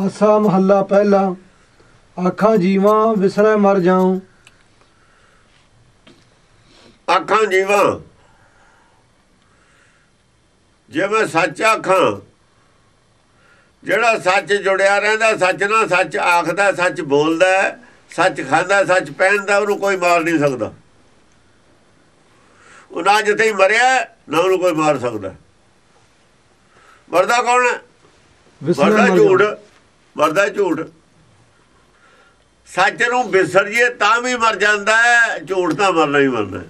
ਆਸਾ ਮਹੱਲਾ ਪਹਿਲਾ ਆਖਾਂ ਜੀਵਾਂ ਵਿਸਰੈ ਮਰ ਜਾਉ। ਅੱਖਾਂ ਜੀਵਾਂ ਜੇ ਮੈਂ ਸੱਚ ਆਖਾਂ ਜਿਹੜਾ ਸੱਚ ਜੁੜਿਆ ਰਹਿੰਦਾ ਸੱਚ ਨਾਲ ਸੱਚ ਆਖਦਾ ਸੱਚ ਬੋਲਦਾ ਸੱਚ ਖਾਂਦਾ ਸੱਚ ਪਹਿਨਦਾ ਉਹਨੂੰ ਕੋਈ ਮਾਰ ਨਹੀਂ ਸਕਦਾ। ਉਹ ਨਾ ਜਿੱਥੇ ਹੀ ਮਰਿਆ ਨਾ ਉਹਨੂੰ ਕੋਈ ਮਾਰ ਸਕਦਾ। ਮਰਦਾ ਕੌਣ ਹੈ? ਵਿਸਰੈ ਮਰਦਾ ਮਰ ਝੂਠ। ਮਰਦਾ ਝੂਠ। ਸੱਚ ਨੂੰ ਵਿਸਰੀਏ ਤਾਂ ਵੀ ਮਰ ਜਾਂਦਾ ਹੈ ਝੂਠ ਤਾਂ ਮਰਨਾ ਹੀ ਮਰਨਾ।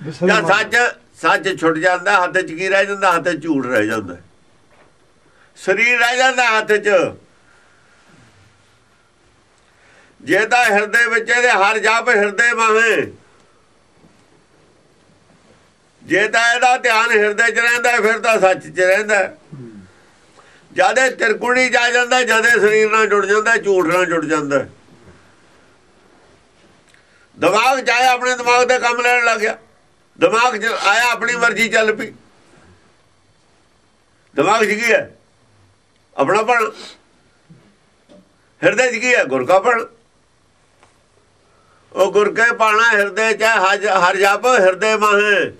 ਵਿਸਰੈ ਜਾਂ ਸੱਚ ਸੱਚ ਛੁੱਟ ਜਾਂਦਾ ਹੱਥ 'ਚ ਕੀ ਰਹਿ ਜਾਂਦਾ ਹੱਥ 'ਚ ਝੂਠ ਰਹਿ ਜਾਂਦਾ ਸਰੀਰ ਰਹਿ ਜਾਂਦਾ ਹੱਥ 'ਚ। ਜੇ ਤਾਂ ਹਿਰਦੇ ਵਿੱਚ ਇਹਦੇ ਹਰ ਜਾਪ ਹਿਰਦੇ ਮਾਹੇ ਜੇ ਤਾਂ ਇਹਦਾ ਧਿਆਨ ਹਿਰਦੇ 'ਚ ਰਹਿੰਦਾ ਫਿਰ ਤਾਂ ਸੱਚ 'ਚ ਰਹਿੰਦਾ। ਜਦੇ ਤਿਰਕੁਣੀ ਜਾ ਜਾਂਦਾ ਜਦੇ ਸਰੀਰ ਨਾਲ ਜੁੜ ਜਾਂਦਾ, ਝੂਠ ਨਾਲ ਜੁੜ ਜਾਂਦਾ। ਦਿਮਾਗ ਚਾਹੇ ਆਪਣੇ ਦਿਮਾਗ ਦੇ ਕੰਮ ਲੈਣ ਲੱਗ ਗਿਆ। ਦਿਮਾਗ 'ਚ ਆਇਆ, ਆਪਣੀ ਮਰਜ਼ੀ ਚੱਲ ਪਈ। ਦਿਮਾਗ 'ਚ ਕੀ ਹੈ? ਆਪਣਾ ਪਣ। ਹਿਰਦੇ 'ਚ ਕੀ ਹੈ? ਗੁਰ ਕਾ ਪਣ। ਉਹ ਗੁਰ ਕੇ ਪਾਣਾ ਹਿਰਦੇ 'ਚ ਹਰ ਜਪ ਹਿਰਦੇ ਮਾਹੇ।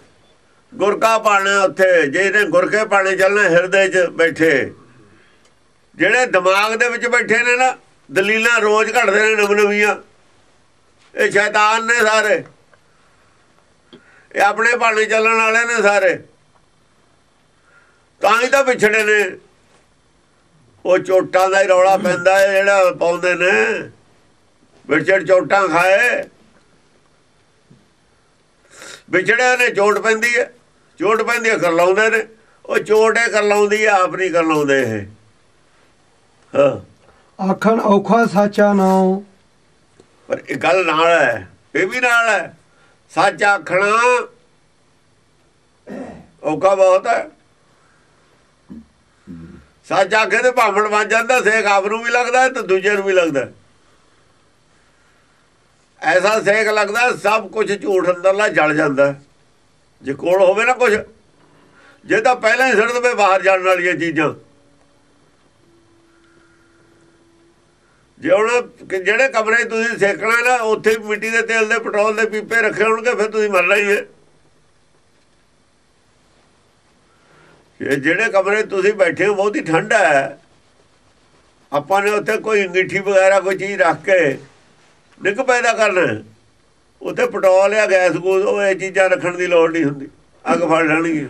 ਗੁਰ ਕਾ ਪਾਣਾ ਉੱਥੇ ਜਿਹਨੇ ਗੁਰ ਕੇ ਪਾਣੇ ਚੱਲਣਾ, ਹਿਰਦੇ 'ਚ ਬੈਠੇ। ਜਿਹੜੇ ਦਿਮਾਗ ਦੇ ਵਿੱਚ ਬੈਠੇ ਨੇ ਨਾ, ਦਲੀਲਾਂ ਰੋਜ਼ ਘੜਦੇ ਨੇ ਨਵ ਨਵੀਆਂ ਇਹ ਸ਼ੈਤਾਨ ਨੇ ਸਾਰੇ। ਇਹ ਆਪਣੇ ਭਾਣੇ ਚੱਲਣ ਵਾਲੇ ਨੇ ਸਾਰੇ। ਤਾਂ ਹੀ ਤਾਂ ਵਿਛੜੇ ਨੇ। ਉਹ ਚੋਟਾਂ ਦਾ ਹੀ ਰੌਲਾ ਪੈਂਦਾ ਹੈ ਜਿਹੜਾ ਪਾਉਂਦੇ ਨੇ। ਵਿਛੜ ਚੋਟਾਂ ਖਾਏ। ਵਿਛੜਿਆ ਨੇ, ਚੋਟ ਪੈਂਦੀ ਹੈ ਚੋਟ ਪੈਂਦੀ ਹੈ ਕਰ ਲਾਉਂਦੇ ਨੇ। ਉਹ ਚੋਟ ਇਹ ਕਰ ਲਾਉਂਦੀ ਹੈ ਆਪ ਨਹੀਂ ਕਰ ਲਾਉਂਦੇ ਇਹ। ਹਾਂ। ਆਖਣ ਔਖਾ ਸਾਚਾ ਨਾਉ ਪਰ ਇਹ ਗੱਲ ਨਾਲ ਹੈ ਇਹ ਵੀ ਨਾਲ ਹੈ। ਸੱਚ ਆਖਣਾ ਔਕਾ ਬਹੁਤ ਹੈ। ਸੱਚ ਆਖੇ ਤੇ ਭਾਵਣ ਬਣ ਜਾਂਦਾ ਸੇਖ ਆਪ ਨੂੰ ਵੀ ਲੱਗਦਾ ਤੇ ਦੂਜੇ ਨੂੰ ਵੀ ਲੱਗਦਾ। ਐਸਾ ਸੇਖ ਲੱਗਦਾ ਸਭ ਕੁਝ ਝੂਠ ਅੰਦਰਲਾ ਜਲ ਜਾਂਦਾ। ਜੇ ਕੋਲ ਹੋਵੇ ਨਾ ਕੁਝ ਜੇ ਤਾਂ ਪਹਿਲਾਂ ਹੀ ਸਿਰ ਦਵੇ ਬਾਹਰ ਜਾਣ ਵਾਲੀਆਂ ਚੀਜ਼ਾਂ। ਜੇ ਹੁਣ ਜਿਹੜੇ ਕਮਰੇ ਤੁਸੀਂ ਸੇਕਣਾ ਨਾ, ਉੱਥੇ ਮਿੱਟੀ ਦੇ ਤੇਲ ਦੇ, ਪੈਟਰੋਲ ਦੇ ਪੀਪੇ ਰੱਖੇ ਹੋਣਗੇ, ਫਿਰ ਤੁਸੀਂ ਮਰਨਾ ਹੀ ਹੈ ਇਹ ਜਿਹੜੇ ਕਮਰੇ ਤੁਸੀਂ ਬੈਠੇ ਹੋ, ਬਹੁਤੀ ਠੰਡ ਹੈ। ਆਪਾਂ ਨੇ ਉੱਥੇ ਕੋਈ ਅੰਗੀਠੀ ਵਗੈਰਾ, ਕੋਈ ਚੀਜ਼ ਰੱਖ ਕੇ ਨਿੱਘ ਪੈਦਾ ਕਰਨਾ ਉੱਥੇ ਪੈਟਰੋਲ ਜਾਂ ਗੈਸ ਗੂਸ, ਉਹ ਇਹ ਚੀਜ਼ਾਂ ਰੱਖਣ ਦੀ ਲੋੜ ਨਹੀਂ ਹੁੰਦੀ। ਅੱਗ ਫੜ ਲੈਣਗੀਆਂ।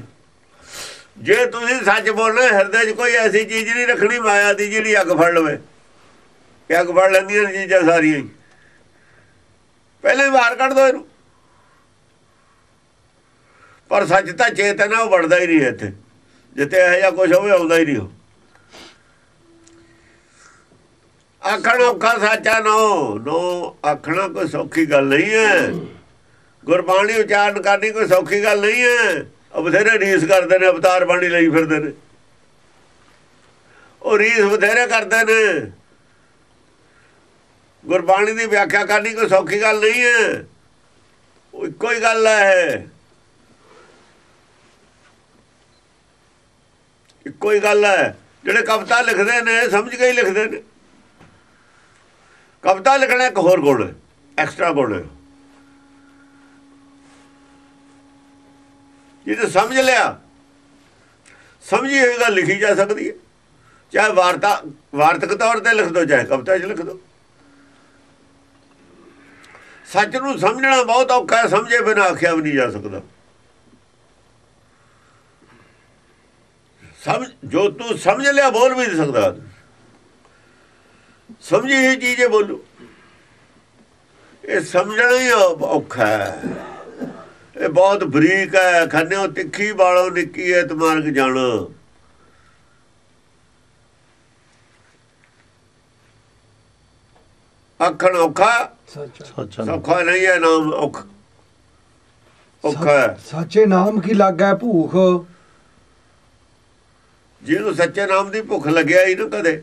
ਜੇ ਤੁਸੀਂ ਸੱਚ ਬੋਲਣਾ, ਹਿਰਦੇ 'ਚ ਕੋਈ ਐਸੀ ਚੀਜ਼ ਨਹੀਂ ਰੱਖਣੀ, ਮਾਇਆ ਦੀ ਜਿਹੜੀ ਅੱਗ ਫੜ ਲਵੇ। ਕਿ ਅੱਗ ਫੜ ਲੈਂਦੀਆਂ ਨੇ ਚੀਜ਼ਾਂ ਸਾਰੀਆਂ ਹੀ। ਪਹਿਲੇ ਹੀ ਬਾਹਰ ਕੱਢ ਦੋ ਇਹਨੂੰ। ਪਰ ਸੱਚ ਤਾਂ ਚੇਤਨ ਹੈ ਉਹ ਵੜਦਾ ਹੀ ਨਹੀਂ ਇੱਥੇ। ਜਿੱਥੇ ਇਹੋ ਜਿਹਾ ਕੁਝ ਹੋਵੇ, ਆਉਂਦਾ ਹੀ ਨਹੀਂ ਉਹ। ਆਖਣ ਔਖਾ ਸਾਚਾ ਨੋ ਨੋ ਆਖਣਾ ਕੋਈ ਸੌਖੀ ਗੱਲ ਨਹੀਂ ਹੈ। ਗੁਰਬਾਣੀ ਉਚਾਰਨ ਕਰਨੀ ਕੋਈ ਸੌਖੀ ਗੱਲ ਨਹੀਂ ਹੈ। ਉਹ ਬਥੇਰੇ ਰੀਸ ਕਰਦੇ ਨੇ, ਅਵਤਾਰ ਬਾਣੀ ਲਈ ਫਿਰਦੇ ਨੇ। ਉਹ ਰੀਸ ਬਥੇਰੇ ਕਰਦੇ ਨੇ। ਗੁਰਬਾਣੀ ਦੀ ਵਿਆਖਿਆ ਕਰਨੀ ਕੋਈ ਸੌਖੀ ਗੱਲ ਨਹੀਂ ਹੈ। ਉਹ ਇੱਕੋ ਹੀ ਗੱਲ ਹੈ। ਇੱਕੋ ਹੀ ਗੱਲ ਹੈ। ਜਿਹੜੇ ਕਵਿਤਾ ਲਿਖਦੇ ਨੇ, ਸਮਝ ਕੇ ਹੀ ਲਿਖਦੇ ਨੇ। ਕਵਿਤਾ ਲਿਖਣਾ ਇੱਕ ਹੋਰ ਗੁਣ ਹੈ ਐਕਸਟਰਾ ਗੁਣ। ਹੈ ਜਿਹਦੇ ਸਮਝ ਲਿਆ, ਸਮਝੀ ਹੋਈ ਗੱਲ ਲਿਖੀ ਜਾ ਸਕਦੀ ਹੈ। ਚਾਹੇ ਵਾਰਤਾ ਵਾਰਤਕ ਤੌਰ ਤੇ ਲਿਖ ਦੋ, ਚਾਹੇ ਕਵਿਤਾ 'ਚ ਲਿਖ ਦੋ। ਸੱਚ ਨੂੰ ਸਮਝਣਾ ਬਹੁਤ ਔਖਾ ਹੈ, ਸਮਝੇ ਬਿਨਾਂ ਆਖਿਆ ਵੀ ਨਹੀਂ ਜਾ ਸਕਦਾ। ਸਮਝ, ਜੋ ਤੂੰ ਸਮਝ ਲਿਆ, ਬੋਲ ਵੀ ਨਹੀਂ ਸਕਦਾ ਸਮਝੀ ਹੀ ਚੀਜ਼ੇ ਬੋਲੋ। ਇਹ ਸਮਝਣਾ ਹੀ ਔਖਾ ਹੈ। ਇਹ ਬਹੁਤ ਬਰੀਕ ਹੈ ਖੰਨਿਓ ਤਿੱਖੀ ਬਾਲੋ, ਨਿੱਕੀ ਹੈ ਤਮਾਰਕ ਜਾਣ। ਅੱਖਣ ਔਖਾ ਸੌਖਾ ਨਹੀਂ ਹੈ ਨਾਮ ਔਖ। ਔਖਾ ਸਾਚੇ ਨਾਮ ਕੀ ਲੱਗੈ ਭੂਖ? ਜਿਹਨੂੰ ਸੱਚੇ ਨਾਮ ਦੀ ਭੁੱਖ ਲੱਗਿਆ ਹੀ ਨਾ ਕਦੇ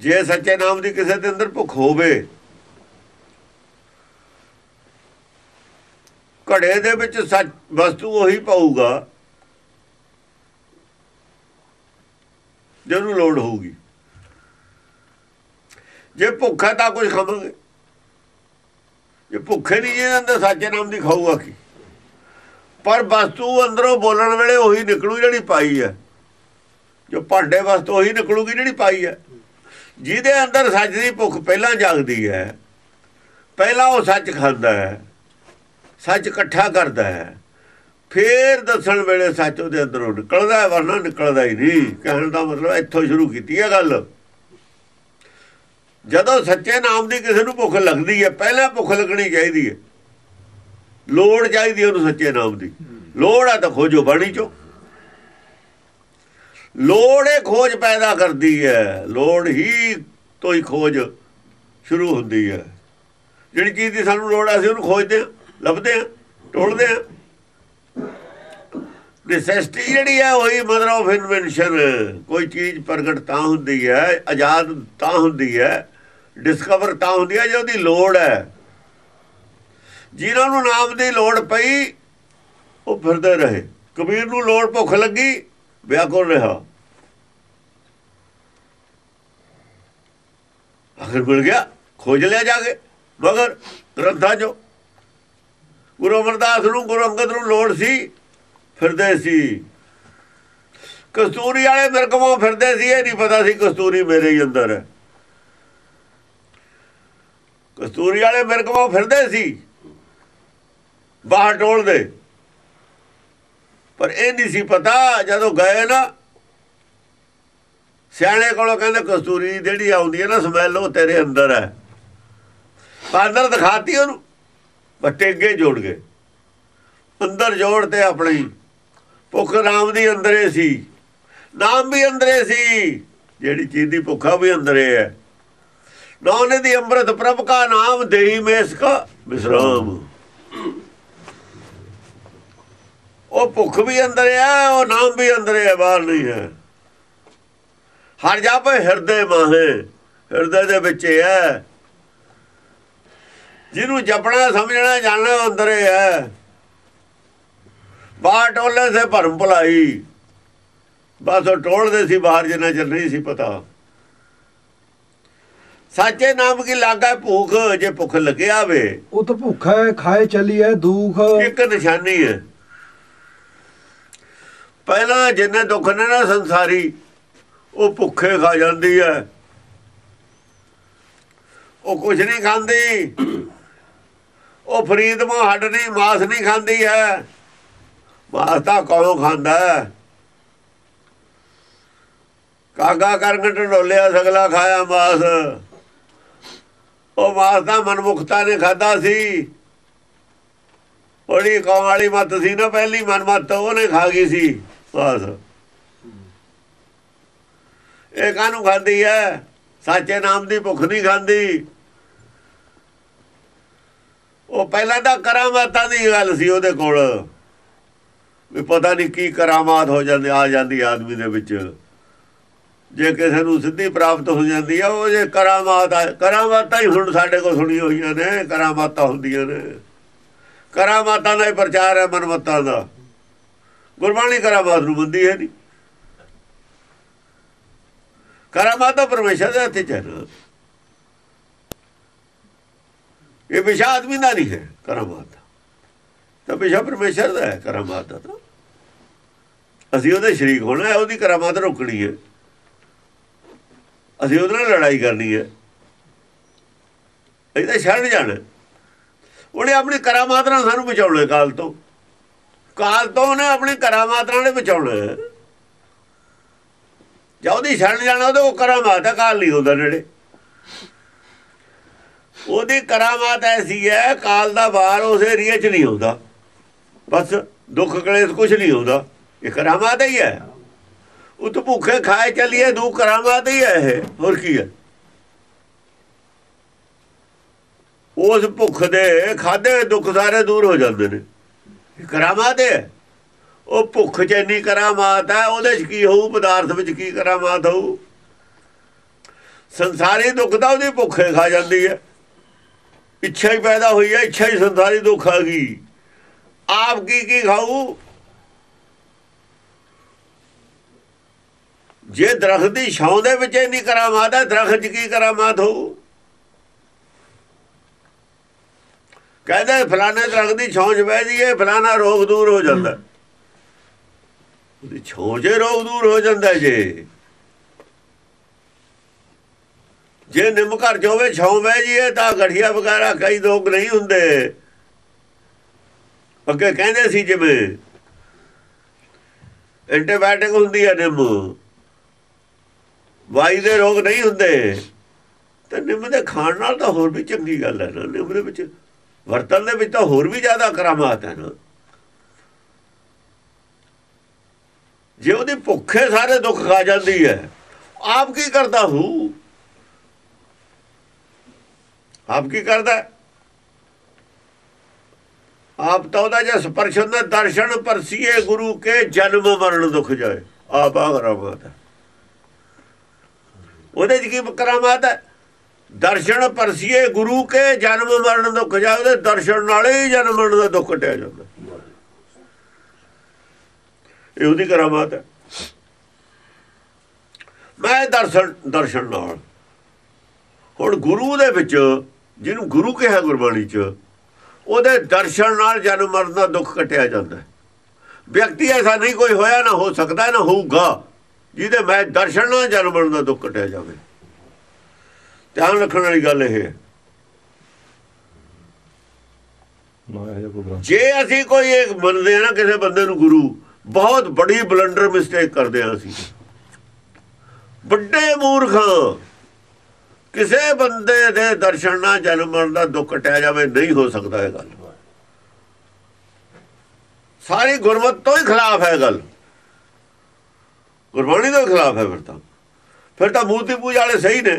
ਜੇ ਸੱਚੇ ਨਾਮ ਦੀ ਕਿਸੇ ਦੇ ਅੰਦਰ ਭੁੱਖ ਹੋਵੇ ਘੜੇ ਦੇ ਵਿੱਚ ਸੱਚ ਵਸਤੂ ਉਹੀ ਪਾਊਗਾ ਜਿਹਨੂੰ ਲੋੜ ਹੋਊਗੀ। ਜੇ ਭੁੱਖ ਹੈ ਤਾਂ ਕੁਝ ਖਾਵਾਂਗੇ। ਜੇ ਭੁੱਖੇ ਨਹੀਂ ਜਿਹਦੇ ਅੰਦਰ ਸੱਚੇ ਨਾਮ ਦੀ ਖਾਊਗਾ ਕੀ? ਪਰ ਵਸਤੂ ਅੰਦਰੋਂ ਬੋਲਣ ਵੇਲੇ ਉਹੀ ਨਿਕਲੂ ਜਿਹੜੀ ਪਾਈ ਹੈ। ਜੋ ਭਾਂਡੇ ਵਸਤੂ, ਉਹੀ ਨਿਕਲੂਗੀ ਜਿਹੜੀ ਪਾਈ ਹੈ। ਜਿਹਦੇ ਅੰਦਰ ਸੱਚ ਦੀ ਭੁੱਖ ਪਹਿਲਾਂ ਜਾਗਦੀ ਹੈ, ਪਹਿਲਾਂ ਉਹ ਸੱਚ ਖਾਂਦਾ ਹੈ, ਸੱਚ ਇਕੱਠਾ ਕਰਦਾ ਹੈ। ਫੇਰ ਦੱਸਣ ਵੇਲੇ ਸੱਚ ਉਹਦੇ ਅੰਦਰੋਂ ਨਿਕਲਦਾ ਹੈ, ਵਰਨਾ ਨਿਕਲਦਾ ਹੀ ਨਹੀਂ। ਕਹਿਣ ਦਾ ਮਤਲਬ ਇੱਥੋਂ ਸ਼ੁਰੂ ਕੀਤੀ ਹੈ ਗੱਲ। ਜਦੋਂ ਸੱਚੇ ਨਾਮ ਦੀ ਕਿਸੇ ਨੂੰ ਭੁੱਖ ਲੱਗਦੀ ਹੈ, ਪਹਿਲਾਂ ਭੁੱਖ ਲੱਗਣੀ ਚਾਹੀਦੀ ਹੈ। ਲੋੜ ਚਾਹੀਦੀ ਉਹਨੂੰ ਸੱਚੇ ਨਾਮ ਦੀ। ਲੋੜ ਆ ਤਾਂ ਖੋਜੋ, ਬਾਣੀ ਚੋਂ। ਲੋੜ ਇਹ ਖੋਜ ਪੈਦਾ ਕਰਦੀ ਹੈ। ਲੋੜ ਹੀ ਤੋਂ ਹੀ ਖੋਜ ਸ਼ੁਰੂ ਹੁੰਦੀ ਹੈ। ਜਿਹੜੀ ਚੀਜ਼ ਦੀ ਸਾਨੂੰ ਲੋੜ ਆ, ਅਸੀਂ ਉਹਨੂੰ ਖੋਜਦੇ ਆ ਲੱਭਦੇ ਆ ਟੋਲਦੇ ਆ ਨੈਸੈਸਿਟੀ ਜਿਹੜੀ ਹੈ ਉਹੀ ਮਦਰ ਆਫ ਇਨਵੈਂਸ਼ਨ ਕੋਈ ਚੀਜ਼ ਪ੍ਰਗਟ ਤਾਂ ਹੁੰਦੀ ਹੈ, ਆਜ਼ਾਦ ਤਾਂ ਹੁੰਦੀ ਹੈ ਡਿਸਕਵਰ ਤਾਂ ਹੁੰਦੀ ਹੈ, ਜੇ ਉਹਦੀ ਲੋੜ ਹੈ। ਜਿਨ੍ਹਾਂ ਨੂੰ ਨਾਮ ਦੀ ਲੋੜ ਪਈ, ਉਹ ਫਿਰਦੇ ਰਹੇ। ਕਬੀਰ ਨੂੰ ਲੋੜ ਭੁੱਖ ਲੱਗੀ ਵਿਆਕੁਲ ਰਿਹਾ? ਅਗਰ ਮਿਲ ਗਿਆ, ਖੋਜ ਲਿਆ ਜਾ ਕੇ, ਮਗਰ ਗ੍ਰੰਥਾਂ ਚੋਂ। ਗੁਰੂ ਅਮਰਦਾਸ ਨੂੰ, ਗੁਰੂ ਅੰਗਦ ਨੂੰ ਲੋੜ ਸੀ ਫਿਰਦੇ ਸੀ। ਕਸਤੂਰੀ ਵਾਲੇ ਮਿਰਗਮੋਂ ਫਿਰਦੇ ਸੀ, ਇਹ ਨਹੀਂ ਪਤਾ ਸੀ ਕਸਤੂਰੀ ਮੇਰੇ ਹੀ ਅੰਦਰ। ਹੈ ਕਸਤੂਰੀ ਵਾਲੇ ਮਿਰਗਮੋਂ ਫਿਰਦੇ ਸੀ, ਬਾਹਰ ਟੋਲਦੇ ਪਰ ਇਹ ਨਹੀਂ ਸੀ ਪਤਾ, ਜਦੋਂ ਗਏ ਨਾ, ਸਿਆਣੇ ਕੋਲੋਂ ਕਹਿੰਦੇ ਕਸਤੂਰੀ ਜਿਹੜੀ ਆਉਂਦੀ ਹੈ ਨਾ, ਸਮੈਲ ਉਹ ਤੇਰੇ ਅੰਦਰ ਹੈ। ਬਾਂਦਰ ਦਿਖਾਤੀ ਉਹਨੂੰ ਬੱਟੇ ਜੋੜ ਗਏ ਅੰਦਰ ਜੋੜ ਤੇ ਆਪਣੀ ਭੁੱਖ ਨਾਮ ਦੀ ਅੰਦਰੇ ਸੀ। ਨਾਮ ਵੀ ਅੰਦਰੇ ਸੀ। ਜਿਹੜੀ ਚੀਜ਼ ਦੀ ਭੁੱਖਾ ਵੀ ਅੰਦਰੇ ਹੈ। ਨਾਨੇ ਦੀ ਅੰਮ੍ਰਿਤ ਪ੍ਰਭ ਕਾ ਨਾਮ ਦੇਹੀ ਮੇਸ ਕਾ ਵਿਸਰਾਮ ਉਹ ਭੁੱਖ ਵੀ ਅੰਦਰ ਹੈ, ਉਹ ਨਾਮ ਵੀ ਅੰਦਰ ਹੈ, ਬਾਹਰ ਨਹੀਂ ਹੈ। ਹਰ ਜਾਪੇ ਹਿਰਦੇ ਮਾਹੇ। ਹਿਰਦੇ ਦੇ ਵਿੱਚ ਹੈ। ਜਿਹਨੂੰ ਜਪਣਾ, ਸਮਝਣਾ, ਜਾਣਨਾ ਅੰਦਰ ਹੈ। ਬਾਹਰ ਟੋਲੇ ਸੇ ਭਰਮ ਭਲਾਈ। ਬਸ ਉਹ ਟੋਲਦੇ ਸੀ ਬਾਹਰ ਜਿੰਨਾ ਚਿਰ ਨਹੀਂ ਸੀ ਪਤਾ। ਸੱਚੇ ਨਾਮ ਕੀ ਲਾਗਾ ਭੁੱਖ ਜੇ ਭੁੱਖ ਲੱਗਿਆ ਵੇ ਉਹ ਤਾਂ ਭੁੱਖਾ ਹੈ ਖਾਏ ਚੱਲੀ ਹੈ ਦੁੱਖ। ਇੱਕ ਨਿਸ਼ਾਨੀ ਹੈ। ਪਹਿਲਾਂ ਜਿੰਨੇ ਦੁੱਖ ਨੇ ਨਾ ਸੰਸਾਰੀ ਉਹ ਭੁੱਖੇ ਖਾ ਜਾਂਦੀ ਹੈ। ਉਹ ਕੁਝ ਨਹੀਂ ਖਾਂਦੀ। ਉਹ ਫਰੀਦ ਮਾ ਹੱਡ ਨਹੀਂ ਮਾਸ ਨਹੀਂ ਖਾਂਦੀ ਹੈ। ਮਾਸ ਤਾਂ ਕੌਣ ਖਾਂਦਾ ਹੈ? ਕਾਗਾ ਕਰਨ ਢੋਲਿਆ ਸਗਲਾ ਖਾਇਆ ਮਾਸ। ਉਹ ਮਾਸ ਤਾਂ ਮਨਮੁਖਤਾ ਨੇ ਖਾਦਾ ਸੀ। ਉਹਦੀ ਕੌਮ ਵਾਲੀ ਮੱਤ ਸੀ ਨਾ, ਪਹਿਲੀ ਮਨਮਤ ਉਹਨੇ ਖਾ ਗਈ ਸੀ ਬਸ ਇਹ ਕਾਹਨੂੰ ਖਾਂਦੀ ਹੈ? ਸਾਚੇ ਨਾਮ ਦੀ ਭੁੱਖ ਨਹੀਂ ਖਾਂਦੀ। ਉਹ ਪਹਿਲਾਂ ਤਾਂ ਕਰਾਮਾਤਾਂ ਦੀ ਗੱਲ ਸੀ ਉਹਦੇ ਕੋਲ। ਵੀ ਪਤਾ ਨਹੀਂ ਕੀ ਕਰਾਮਾਤ ਹੋ ਜਾਂਦੀ, ਆ ਜਾਂਦੀ ਆਦਮੀ ਦੇ ਵਿੱਚ। ਜੇ ਕਿਸੇ ਨੂੰ ਸਿੱਧੀ ਪ੍ਰਾਪਤ ਹੋ ਜਾਂਦੀ ਆ, ਉਹ ਜੇ ਕਰਾਮਾਤ ਆ ਕਰਾਮਾਤਾਂ ਹੀ ਹੁਣ ਸਾਡੇ ਕੋਲ ਸੁਣੀ ਹੋਈਆਂ ਨੇ, ਕਰਾਮਾਤਾਂ ਹੁੰਦੀਆਂ ਨੇ। ਕਰਾਮਾਤਾਂ ਦਾ ਹੀ ਪ੍ਰਚਾਰ ਹੈ ਮਨਮਤਾਂ ਦਾ। ਗੁਰਬਾਣੀ ਕਰਾਮਾਤ ਨੂੰ ਬੰਦੀ ਹੈ ਨਹੀਂ। ਕਰਾਮਾਤ ਤਾਂ ਪਰਮੇਸ਼ਰ ਦੇ ਹੱਥ 'ਚ ਹੈ ਨਾ। ਇਹ ਵਿਸ਼ਾ ਆਦਮੀ ਦਾ ਨਹੀਂ ਹੈ ਕਰਾਮਾਤ। ਦਾ ਤਾਂ ਵਿਸ਼ਾ ਪਰਮੇਸ਼ਰ ਦਾ ਹੈ ਕਰਾਮਾਤ ਦਾ ਤਾਂ। ਅਸੀਂ ਉਹਦੇ ਸ਼ਰੀਕ ਹੋਣਾ ਹੈ, ਉਹਦੀ ਕਰਾਮਾਤ ਰੋਕਣੀ ਹੈ। ਅਸੀਂ ਉਹਦੇ ਨਾਲ ਲੜਾਈ ਕਰਨੀ ਹੈ। ਇਹ ਤਾਂ ਛੱਡ ਜਾਣਾ। ਉਹਨੇ ਆਪਣੀ ਕਰਾਮਾਤ ਨਾਲ ਸਾਨੂੰ ਬਚਾਉਣਾ ਕਾਲ ਤੋਂ। ਕਾਲ ਤੋਂ ਉਹਨੇ ਆਪਣੀ ਕਰਾਮਾਤ ਨਾਲ ਬਚਾਉਣਾ ਜਾਂ ਉਹਦੀ ਛੱਡ ਜਾਣਾ, ਉਹਦੇ ਉਹ ਕਰਾਮਾਤ ਹੈ ਕਾਲ ਨਹੀਂ ਹੁੰਦਾ ਨੇੜੇ। ਉਹਦੀ ਕਰਾਮਾਤ ਐਸੀ ਹੈ, ਕਾਲ ਦਾ ਵਾਰ ਉਸ ਏਰੀਆ 'ਚ ਨਹੀਂ ਹੁੰਦਾ ਬਸ ਦੁੱਖ ਕਲੇਸ਼ ਕੁਝ ਨਹੀਂ ਹੁੰਦਾ। ਇਹ ਕਰਾਮਾਤ ਹੀ ਹੈ। ਉਹ ਤਾਂ ਭੁੱਖੇ ਖਾਏ ਚੱਲੀਏ ਦੂ ਕਰਾਮਾਤ ਹੀ ਹੈ ਇਹ। ਹੋਰ ਕੀ ਹੈ? ਉਸ ਭੁੱਖ ਦੇ ਖਾਦੇ ਦੁੱਖ ਸਾਰੇ ਦੂਰ ਹੋ ਜਾਂਦੇ ਨੇ। ਇਹ ਕਰਾਮਾਤ ਹੈ। ਉਹ ਭੁੱਖ ਚ ਇੰਨੀ ਕਰਾਮਾਤ ਹੈ, ਉਹਦੇ ਚ ਕੀ ਹੋਊ? ਪਦਾਰਥ ਵਿੱਚ ਕੀ ਕਰਾਮਾਤ ਹੋਊ? ਸੰਸਾਰੀ ਦੁੱਖ ਦਾ ਉਹਦੀ ਭੁੱਖੇ ਖਾ ਜਾਂਦੀ ਹੈ। ਇੱਛਾ ਹੀ ਪੈਦਾ ਹੋਈ ਹੈ, ਇੱਛਾ ਹੀ ਸੰਸਾਰੀ ਦੁੱਖ ਆ ਗਈ। ਆਪ ਕੀ ਕੀ ਖਾਊ? ਜੇ ਦਰਖਤ ਦੀ ਛਾਂ ਦੇ ਵਿੱਚ ਨਹੀਂ ਕਰਾਮਾਤ ਹੈ ਦਰਖਤ 'ਚ ਕੀ ਕਰਾਮਾਤ ਹੋਊ? ਕਹਿੰਦੇ ਫਲਾਣੇ ਦਰਖਤ ਦੀ ਛਾਂ 'ਚ ਬਹਿ ਜਾਈਏ, ਫਲਾਣਾ ਰੋਗ ਦੂਰ ਹੋ ਜਾਂਦਾ। ਉਹਦੀ ਛਾਂ 'ਚ ਰੋਗ ਦੂਰ ਹੋ ਜਾਂਦਾ ਜੇ। ਜੇ ਨਿੰਮ ਘਰ 'ਚ ਹੋਵੇ, ਛਾਂ ਬਹਿ ਜਾਈਏ, ਤਾਂ ਗਠੀਆ ਵਗੈਰਾ ਕਈ ਲੋਕ ਨਹੀਂ ਹੁੰਦੇ। ਅੱਗੇ ਕਹਿੰਦੇ ਸੀ ਜਿਵੇਂ ਐਂਟੀਬਾਇਓਟਿਕ ਹੁੰਦੀ ਹੈ ਨਿੰਮ। ਵਾਈ ਦੇ ਰੋਗ ਨਹੀਂ ਹੁੰਦੇ। ਤੇ ਨਿੰਮ ਦੇ ਖਾਣ ਨਾਲ ਤਾਂ ਹੋਰ ਵੀ ਚੰਗੀ ਗੱਲ ਹੈ ਨਾ। ਨਿੰਮ ਦੇ ਵਿੱਚ ਵਰਤਨ ਦੇ ਵਿੱਚ ਤਾਂ ਹੋਰ ਵੀ ਜ਼ਿਆਦਾ ਕਰਾਮਾਤ ਹੈ ਨਾ। ਜੇ ਉਹਦੀ ਭੁੱਖੇ ਸਾਰੇ ਦੁੱਖ ਖਾ ਜਾਂਦੀ ਹੈ ਆਪ ਕੀ ਕਰਦਾ ਹੂੰ? ਆਪ ਕੀ ਕਰਦਾ? ਆਪ ਤਾਂ ਉਹਦਾ ਜੇ ਸਪਰਸ਼ ਹੁੰਦਾ ਦਰਸ਼ਨ ਪਰਸੀਏ ਗੁਰੂ ਕੇ ਜਨਮ ਮਰਨ ਦੁਖ ਜਾਏ। ਆਪ ਆਗਰਾਮਾਤ ਹੈ। ਉਹਦੇ ਚ ਕੀ ਕਰਾਮਾਤ ਹੈ? ਦਰਸ਼ਨ ਪਰਸੀਏ ਗੁਰੂ ਕੇ ਜਨਮ ਮਰਨ ਦੁੱਖ ਜਾਏ, ਉਹਦੇ ਦਰਸ਼ਨ ਨਾਲ ਹੀ ਜਨਮ ਮਰਨ ਦਾ ਦੁੱਖ ਟਿਆ ਜਾਂਦਾ। ਇਹ ਉਹਦੀ ਕਰਾਮਾਤ ਹੈ। ਮੈਂ ਦਰਸ਼ਨ ਦਰਸ਼ਨ ਨਾਲ। ਹੁਣ ਗੁਰੂ ਦੇ ਵਿੱਚ, ਜਿਹਨੂੰ ਗੁਰੂ ਕਿਹਾ ਗੁਰਬਾਣੀ ਚ ਉਹਦੇ ਦਰਸ਼ਨ ਨਾਲ ਜਨਮ ਮਰਨ ਦਾ ਦੁੱਖ ਕਟਿਆ ਜਾਂਦਾ ਵਿਅਕਤੀ ਐਸਾ ਨਹੀਂ ਕੋਈ ਹੋਇਆ ਨਾ ਹੋ ਸਕਦਾ ਨਾ ਹੋਊਗਾ ਜਿਹਦੇ ਮੈਂ ਦਰਸ਼ਨ ਨਾਲ ਜਨਮ ਮਰਨ ਦਾ ਦੁੱਖ ਕਟਿਆ ਜਾਵੇ। ਧਿਆਨ ਰੱਖਣ ਵਾਲੀ ਗੱਲ ਇਹ ਹੈ। ਜੇ ਅਸੀਂ ਕੋਈ ਇੱਕ ਆ ਨਾ ਕਿਸੇ ਬੰਦੇ ਨੂੰ ਗੁਰੂ ਬਹੁਤ ਬੜੀ ਬਲੰਡਰ ਮਿਸਟੇਕ ਕਰਦੇ ਆ ਅਸੀਂ। ਵੱਡੇ ਮੂਰਖ। ਕਿਸੇ ਬੰਦੇ ਦੇ ਦਰਸ਼ਨ ਨਾਲ ਜਨਮ ਮਰਨ ਦਾ ਦੁੱਖ ਟਿਆ ਜਾਵੇ, ਨਹੀਂ ਹੋ ਸਕਦਾ ਇਹ ਗੱਲ। ਸਾਰੀ ਗੁਰਮਤ ਤੋਂ ਹੀ ਖਿਲਾਫ ਹੈ ਗੱਲ। ਗੁਰਬਾਣੀ ਤੋਂ ਖਿਲਾਫ ਹੈ ਫਿਰ ਤਾਂ। ਫਿਰ ਤਾਂ ਮੂਰਤੀ ਪੂਜਾ ਵਾਲੇ ਸਹੀ ਨੇ।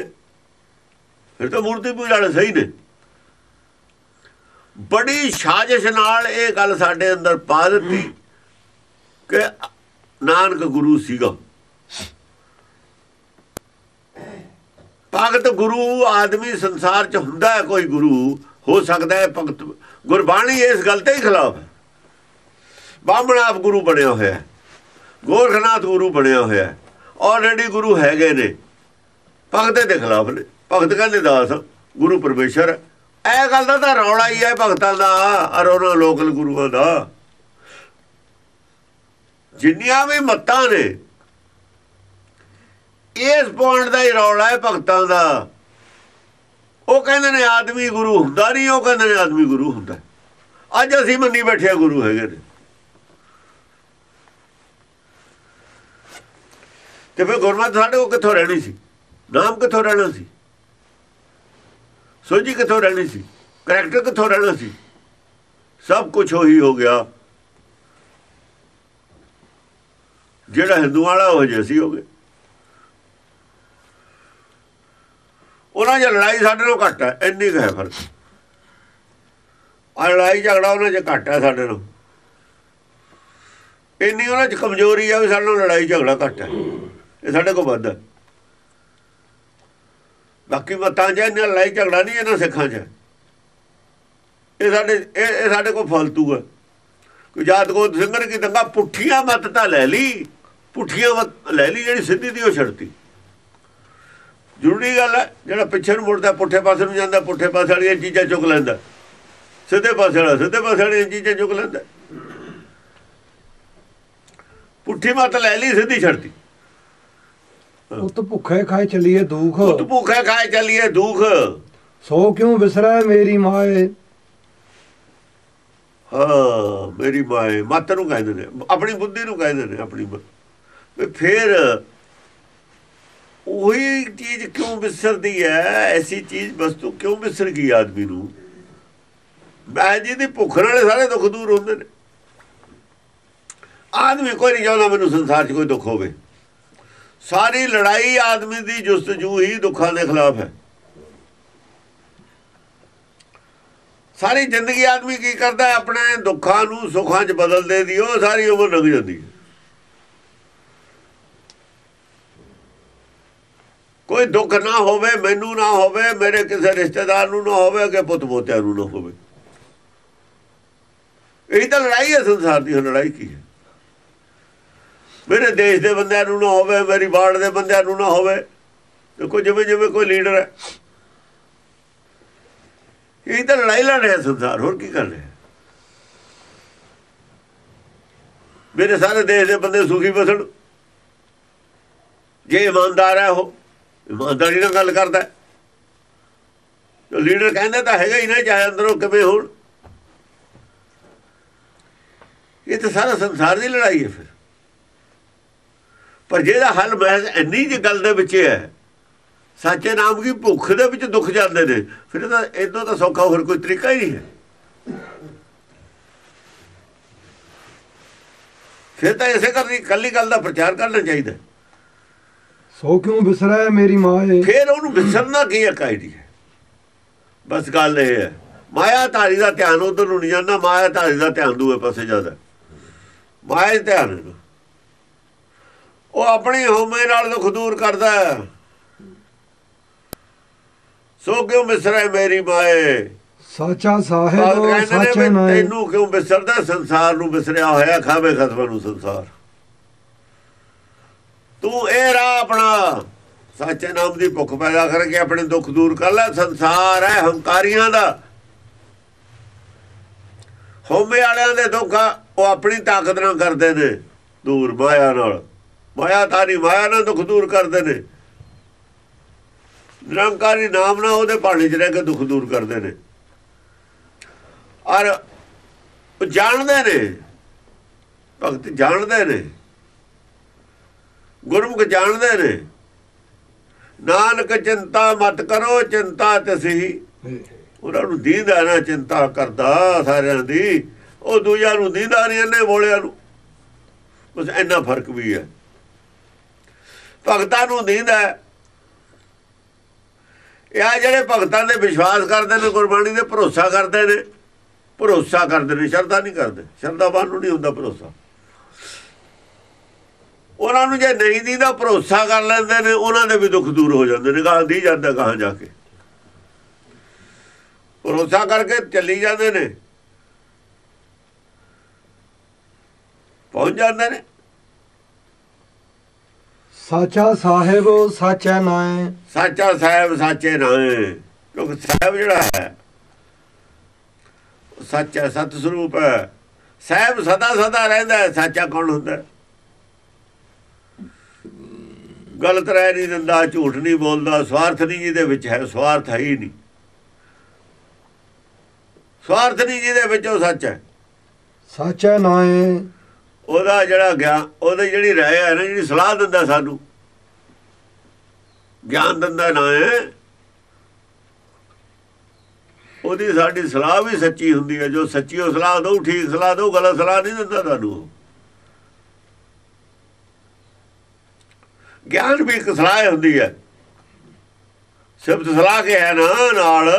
ਫਿਰ ਤਾਂ ਮੂਰਤੀ ਪੂਜਾ ਵਾਲੇ ਸਹੀ ਨੇ। ਬੜੀ ਸਾਜ਼ਿਸ਼ ਨਾਲ ਇਹ ਗੱਲ ਸਾਡੇ ਅੰਦਰ ਪਾ ਦਿੱਤੀ ਕਿ ਨਾਨਕ ਗੁਰੂ ਸੀਗਾ। ਭਗਤ ਗੁਰੂ ਆਦਮੀ ਸੰਸਾਰ 'ਚ ਹੁੰਦਾ ਹੈ, ਕੋਈ ਗੁਰੂ। ਹੋ ਸਕਦਾ ਹੈ ਭਗਤ ਗੁਰਬਾਣੀ ਇਸ ਗੱਲ ਤੇ ਹੀ ਖਿਲਾਫ ਹੈ। ਬਾਹਮਣ ਆਪ ਗੁਰੂ ਬਣਿਆ ਹੋਇਆ ਹੈ। ਗੋਰਖਨਾਥ ਗੁਰੂ ਬਣਿਆ ਹੋਇਆ ਹੈ। ਆਲਰੇਡੀ ਗੁਰੂ ਹੈਗੇ ਨੇ। ਭਗਤ ਦੇ ਖਿਲਾਫ ਨੇ। ਭਗਤ ਕਹਿੰਦੇ, ਦਾਸ, ਗੁਰੂ ਪਰਮੇਸ਼ਰ ਇਹ ਗੱਲ ਦਾ ਤਾਂ ਰੌਲਾ ਹੀ ਹੈ ਭਗਤਾਂ ਦਾ ਔਰ ਉਹਨਾਂ ਲੋਕਲ ਗੁਰੂਆਂ ਦਾ। ਜਿੰਨੀਆਂ ਵੀ ਮੱਤਾਂ ਨੇ ਇਸ ਪੁਆਇੰਟ ਦਾ ਹੀ ਰੌਲਾ ਹੈ ਭਗਤਾਂ ਦਾ। ਉਹ ਕਹਿੰਦੇ ਨੇ ਆਦਮੀ ਗੁਰੂ ਹੁੰਦਾ ਨਹੀਂ, ਉਹ ਕਹਿੰਦੇ ਨੇ ਆਦਮੀ ਗੁਰੂ ਹੁੰਦਾ। ਅੱਜ ਅਸੀਂ ਮੰਨੀ ਬੈਠੇ ਗੁਰੂ ਹੈਗੇ ਨੇ। ਤੇ ਫਿਰ ਗੁਰਮਤਿ ਸਾਡੇ ਕੋਲ ਕਿੱਥੋਂ ਰਹਿਣੀ ਸੀ? ਨਾਮ ਕਿੱਥੋਂ ਰਹਿਣਾ ਸੀ? ਸੋਝੀ ਕਿੱਥੋਂ ਰਹਿਣੀ ਸੀ? ਕਰੈਕਟਰ ਕਿੱਥੋਂ ਰਹਿਣਾ ਸੀ? ਸਭ ਕੁਝ ਉਹੀ ਹੋ ਗਿਆ। ਜਿਹੜਾ ਹਿੰਦੂ ਵਾਲਾ ਹੋ ਜੇ ਸੀ ਹੋ ਉਹਨਾਂ 'ਚ ਲੜਾਈ ਸਾਡੇ ਨਾਲੋਂ ਘੱਟ ਹੈ, ਇੰਨੀ ਕੁ ਹੈ ਫ਼ਰਕ। ਆ ਲੜਾਈ ਝਗੜਾ ਉਹਨਾਂ 'ਚ ਘੱਟ ਹੈ ਸਾਡੇ ਨਾਲੋਂ। ਇੰਨੀ ਉਹਨਾਂ 'ਚ ਕਮਜ਼ੋਰੀ ਆ ਵੀ ਸਾਡੇ ਨਾਲੋਂ ਲੜਾਈ ਝਗੜਾ ਘੱਟ ਹੈ। ਇਹ ਸਾਡੇ ਕੋਲ ਵੱਧ ਹੈ। ਬਾਕੀ ਮਤਾਂ 'ਚ ਇਹਨਾਂ ਲੜਾਈ ਝਗੜਾ ਨਹੀਂ ਇਹਨਾਂ ਸਿੱਖਾਂ 'ਚ। ਇਹ ਸਾਡੇ, ਇਹ ਇਹ ਸਾਡੇ ਕੋਲ ਫਾਲਤੂ ਹੈ। ਕੋਈ ਜਾਤ ਕੋ ਸਿੰਘਰ ਕੀ ਦੰਗਾ, ਪੁੱਠੀਆਂ ਮਤ ਤਾਂ ਲੈ ਲਈ। ਪੁੱਠੀਆਂ ਮਤ ਲੈ ਲਈ ਜਿਹੜੀ ਸਿੱਧੀ ਦੀ ਉਹ ਛੱਡਤੀ। ਜ਼ਰੂਰੀ ਗੱਲ ਹੈ ਜਿਹੜਾ ਪਿੱਛੇ ਨੂੰ ਮੁੜਦਾ ਪੁੱਠੇ ਪਾਸੇ ਨੂੰ ਜਾਂਦਾ ਪੁੱਠੇ ਪਾਸੇ ਵਾਲੀਆਂ ਚੀਜ਼ਾਂ ਚੁੱਕ ਲੈਂਦਾ। ਸਿੱਧੇ ਪਾਸੇ ਵਾਲਾ ਸਿੱਧੇ ਪਾਸੇ ਵਾਲੀਆਂ ਚੀਜ਼ਾਂ ਚੁੱਕ ਲੈਂਦਾ। ਪੁੱਠੀ ਮਤ ਲੈ ਲਈ ਸਿੱਧੀ ਛੱਡਤੀ। ਉਤ ਭੁੱਖੇ ਖਾਏ ਚਲੀਏ ਦੁਖ। ਪੁੱਤ ਭੁੱਖੇ ਖਾਏ ਚੱਲੀਏ ਦੁੱਖ। ਸੋ ਕਿਉ ਵਿਸਰੈ ਮੇਰੀ ਮਾਏ? ਹਾਂ ਮੇਰੀ ਮਾਏ। ਮਤ ਨੂੰ ਕਹਿੰਦੇ ਨੇ ਆਪਣੀ ਬੁੱਧੀ ਨੂੰ ਕਹਿੰਦੇ ਨੇ ਆਪਣੀ ਫਿਰ ਉਹੀ ਚੀਜ਼ ਕਿਉਂ ਵਿਸਰਦੀ ਹੈ? ਐਸੀ ਚੀਜ਼ ਵਸਤੂ ਕਿਉਂ ਵਿਸਰ ਗਈ ਆਦਮੀ ਨੂੰ? ਮੈਂ ਜੀ ਦੀ ਭੁੱਖ ਨਾਲੇ ਸਾਰੇ ਦੁੱਖ ਦੂਰ ਹੁੰਦੇ ਨੇ। ਆਦਮੀ ਕੋਈ ਨਹੀਂ ਚਾਹੁੰਦਾ ਮੈਨੂੰ ਸੰਸਾਰ 'ਚ ਕੋਈ ਦੁੱਖ ਹੋਵੇ। ਸਾਰੀ ਲੜਾਈ ਆਦਮੀ ਦੀ ਜੁਸਤਜੂ ਹੀ ਦੁੱਖਾਂ ਦੇ ਖਿਲਾਫ ਹੈ। ਸਾਰੀ ਜ਼ਿੰਦਗੀ ਆਦਮੀ ਕੀ ਕਰਦਾ? ਆਪਣੇ ਦੁੱਖਾਂ ਨੂੰ ਸੁੱਖਾਂ 'ਚ ਬਦਲ ਦੇ ਦਿਓ ਸਾਰੀ ਉਮਰ ਲੰਘ ਜਾਂਦੀ ਹੈ। ਕੋਈ ਦੁੱਖ ਨਾ ਹੋਵੇ, ਮੈਨੂੰ ਨਾ ਹੋਵੇ, ਮੇਰੇ ਕਿਸੇ ਰਿਸ਼ਤੇਦਾਰ ਨੂੰ ਨਾ ਹੋਵੇ ਕਿ ਪੁੱਤ ਪੋਤਿਆਂ ਨੂੰ ਨਾ ਹੋਵੇ। ਇਹ ਤਾਂ ਲੜਾਈ ਹੈ ਸੰਸਾਰ ਦੀ ਉਹ ਲੜਾਈ ਕੀ ਹੈ? ਮੇਰੇ ਦੇਸ਼ ਦੇ ਬੰਦਿਆਂ ਨੂੰ ਨਾ ਹੋਵੇ, ਮੇਰੀ ਬਾੜ ਦੇ ਬੰਦਿਆਂ ਨੂੰ ਨਾ ਹੋਵੇ ਦੇਖੋ ਜਿਵੇਂ ਜਿਵੇਂ ਕੋਈ ਲੀਡਰ ਹੈ। ਇਹ ਤਾਂ ਲੜਾਈ ਲੜ ਰਿਹਾ ਸੰਸਾਰ, ਹੋਰ ਕੀ ਕਰ ਰਿਹਾ? ਮੇਰੇ ਸਾਰੇ ਦੇਸ਼ ਦੇ ਬੰਦੇ ਸੁਖੀ ਬਸਣ। ਜੇ ਇਮਾਨਦਾਰ ਹੈ ਉਹ ਇਮਾਨਦਾਰੀ ਨਾਲ ਗੱਲ ਕਰਦਾ। ਲੀਡਰ ਕਹਿੰਦਾ ਤਾਂ ਹੈਗਾ ਹੀ ਨਾ, ਚਾਹੇ ਅੰਦਰੋਂ ਕਿਵੇਂ ਹੋਣ। ਇਹ ਤਾਂ ਸਾਰਾ ਸੰਸਾਰ ਦੀ ਲੜਾਈ ਹੈ ਫਿਰ। ਪਰ ਜਿਹਦਾ ਹੱਲ ਮਹਿਜ਼ ਇੰਨੀ ਜਿਹੀ ਗੱਲ ਦੇ ਵਿੱਚ ਹੈ, ਸੱਚੇ ਨਾਮ ਦੀ ਭੁੱਖ ਦੇ ਵਿੱਚ ਦੁੱਖ ਜਾਂਦੇ ਨੇ, ਫਿਰ ਤਾਂ ਇਦੋਂ ਤਾਂ ਸੌਖਾ ਹੋਰ ਕੋਈ ਤਰੀਕਾ ਹੀ ਨਹੀਂ ਹੈ। ਫਿਰ ਤਾਂ ਇਸੇ ਕਰਨੀ ਕੱਲੀ ਗੱਲ ਦਾ ਪ੍ਰਚਾਰ ਕਰਨਾ ਚਾਹੀਦਾ। ਸੋ ਕਿਉਂ ਬਿਸਰੈ ਮੇਰੀ ਮਾਏ? ਫਿਰ ਉਹਨੂੰ ਵਿਸਰਨਾ ਕੀ ਹੈ ਕਾਇਦੀ? ਬਸ ਗੱਲ ਇਹ ਹੈ। ਮਾਇਆ ਧਾਰੀ ਦਾ ਧਿਆਨ ਉਧਰ ਨੂੰ ਨਹੀਂ ਜਾਂਦਾ ਮਾਇਆ ਧਾਰੀ ਦਾ ਧਿਆਨ ਦੂਏ ਪਾਸੇ ਜਾਂਦਾ। ਮਾਇਆ ਧਿਆਨ। ਉਹ ਆਪਣੀ ਹਉਮੈ ਨਾਲ ਦੁੱਖ ਦੂਰ ਕਰਦਾ। ਸੋ ਕਿਉਂ ਮਿਸਰੇ ਮੇਰੀ ਮਾਏ? ਸਾਚਾ ਸਾਹਿਬ ਸਾਚੇ ਨਾਏ ਤੈਨੂੰ ਕਿਉਂ ਵਿਸਰਦਾ ਸੰਸਾਰ ਨੂੰ ਵਿਸਰਿਆ ਹੋਇਆ ਖਾਵੇ ਖਤਮ ਨੂੰ ਸੰਸਾਰ। ਤੂੰ ਇਹ ਰਾਹ ਆਪਣਾ ਸੱਚੇ ਨਾਮ ਦੀ ਭੁੱਖ ਪੈਦਾ ਕਰਕੇ ਆਪਣੇ ਦੁੱਖ ਦੂਰ ਕਰ ਲੈ, ਸੰਸਾਰ ਹੈ ਹੰਕਾਰੀਆਂ ਦਾ। ਹੋਮੇ ਵਾਲਿਆਂ ਦੇ ਦੁੱਖ ਉਹ ਆਪਣੀ ਤਾਕਤ ਨਾਲ ਕਰਦੇ ਨੇ, ਦੂਰ ਮਾਇਆ ਨਾਲ। ਮਾਇਆ ਤਾਰੀ ਮਾਇਆ ਨਾਲ ਦੁੱਖ ਦੂਰ ਕਰਦੇ ਨੇ। ਨਿਰੰਕਾਰੀ ਨਾਮ ਨਾਲ ਉਹਦੇ ਪਾਣੀ 'ਚ ਰਹਿ ਕੇ ਦੁੱਖ ਦੂਰ ਕਰਦੇ ਨੇ। ਔਰ ਉਹ ਜਾਣਦੇ ਨੇ, ਭਗਤ ਜਾਣਦੇ ਨੇ। ਗੁਰਮੁਖ ਜਾਣਦੇ ਨੇ। ਨਾਨਕ ਚਿੰਤਾ ਮਤ ਕਰੋ ਚਿੰਤਾ ਤਸੀ ਉਹਨਾਂ ਨੂੰ ਦੀਦਾ ਨਾ ਚਿੰਤਾ ਕਰਦਾ ਸਾਰਿਆਂ ਦੀ। ਉਹ ਦੂਜਿਆਂ ਨੂੰ ਦੀਦਾ ਨਹੀਂ ਇਹਨੇ ਬੋਲਿਆਂ ਨੂੰ। ਬਸ ਇੰਨਾ ਫ਼ਰਕ ਵੀ ਹੈ। ਭਗਤਾਂ ਨੂੰ ਦੀਦਾ ਇਹ ਆ ਜਿਹੜੇ ਭਗਤਾਂ ਦੇ ਵਿਸ਼ਵਾਸ ਕਰਦੇ ਨੇ ਗੁਰਬਾਣੀ ਦੇ ਭਰੋਸਾ ਕਰਦੇ ਨੇ। ਭਰੋਸਾ ਕਰਦੇ ਨੇ ਸ਼ਰਧਾ ਨਹੀਂ ਕਰਦੇ। ਸ਼ਰਧਾਵਾਨ ਨੂੰ ਨਹੀਂ ਹੁੰਦਾ ਭਰੋਸਾ। ਉਹਨਾਂ ਨੂੰ ਜੇ ਨਹੀਂ ਦੀ ਦਾ ਭਰੋਸਾ ਕਰ ਲੈਂਦੇ ਨੇ ਉਹਨਾਂ ਦੇ ਵੀ ਦੁੱਖ ਦੂਰ ਹੋ ਜਾਂਦੇ ਨੇ। ਗਾਂ ਦੀ ਜਾਂਦਾ ਗਾਂ ਜਾ ਕੇ। ਭਰੋਸਾ ਕਰਕੇ ਚੱਲੀ ਜਾਂਦੇ ਨੇ। ਪਹੁੰਚ ਜਾਂਦੇ ਨੇ। ਸਾਚਾ ਸਾਹਿਬ ਸਾਚਾ ਨਾਏ। ਸਾਚਾ ਸਾਹਿਬ ਸਾਚੇ ਨਾਏ। ਕਿਉਂਕਿ ਸਾਹਿਬ ਜਿਹੜਾ ਹੈ ਸੱਚਾ ਸਤ ਸਰੂਪ ਹੈ। ਸਾਹਿਬ ਸਦਾ ਸਦਾ ਰਹਿੰਦਾ ਹੈ। ਸਾਚਾ ਕੌਣ ਹੁੰਦਾ ਹੈ? ਗਲਤ ਰਹਿ ਨਹੀਂ ਦਿੰਦਾ ਝੂਠ ਨਹੀਂ ਬੋਲਦਾ ਸਵਾਰਥ ਨਹੀਂ ਜਿਹਦੇ ਵਿੱਚ ਹੈ ਸਵਾਰਥ ਹੈ ਹੀ ਨਹੀਂ। ਸਵਾਰਥ ਨਹੀਂ ਜਿਹਦੇ ਵਿੱਚ ਉਹ ਸੱਚ ਹੈ। ਸਾਚਾ ਨਾਏ ਉਹਦਾ ਜਿਹੜਾ ਗਿਆਨ ਉਹਦੀ ਜਿਹੜੀ ਰਹਿ ਹੈ ਨਾ ਜਿਹੜੀ ਸਲਾਹ ਦਿੰਦਾ ਸਾਨੂੰ ਗਿਆਨ ਦਿੰਦਾ ਨਾ ਹੈ ਉਹਦੀ ਸਾਡੀ ਸਲਾਹ ਵੀ ਸੱਚੀ ਹੁੰਦੀ ਹੈ। ਜੋ ਸੱਚੀ ਉਹ ਸਲਾਹ ਦਊ ਠੀਕ ਸਲਾਹ ਦਊ ਗਲਤ ਸਲਾਹ ਨਹੀਂ ਦਿੰਦਾ ਤੁਹਾਨੂੰ ਗਿਆਨ ਵੀ ਇੱਕ ਸਲਾਹ ਹੁੰਦੀ ਹੈ। ਸਿਰਫ ਸਲਾਹ ਕੇ ਹੈ ਨਾ, ਨਾਲ।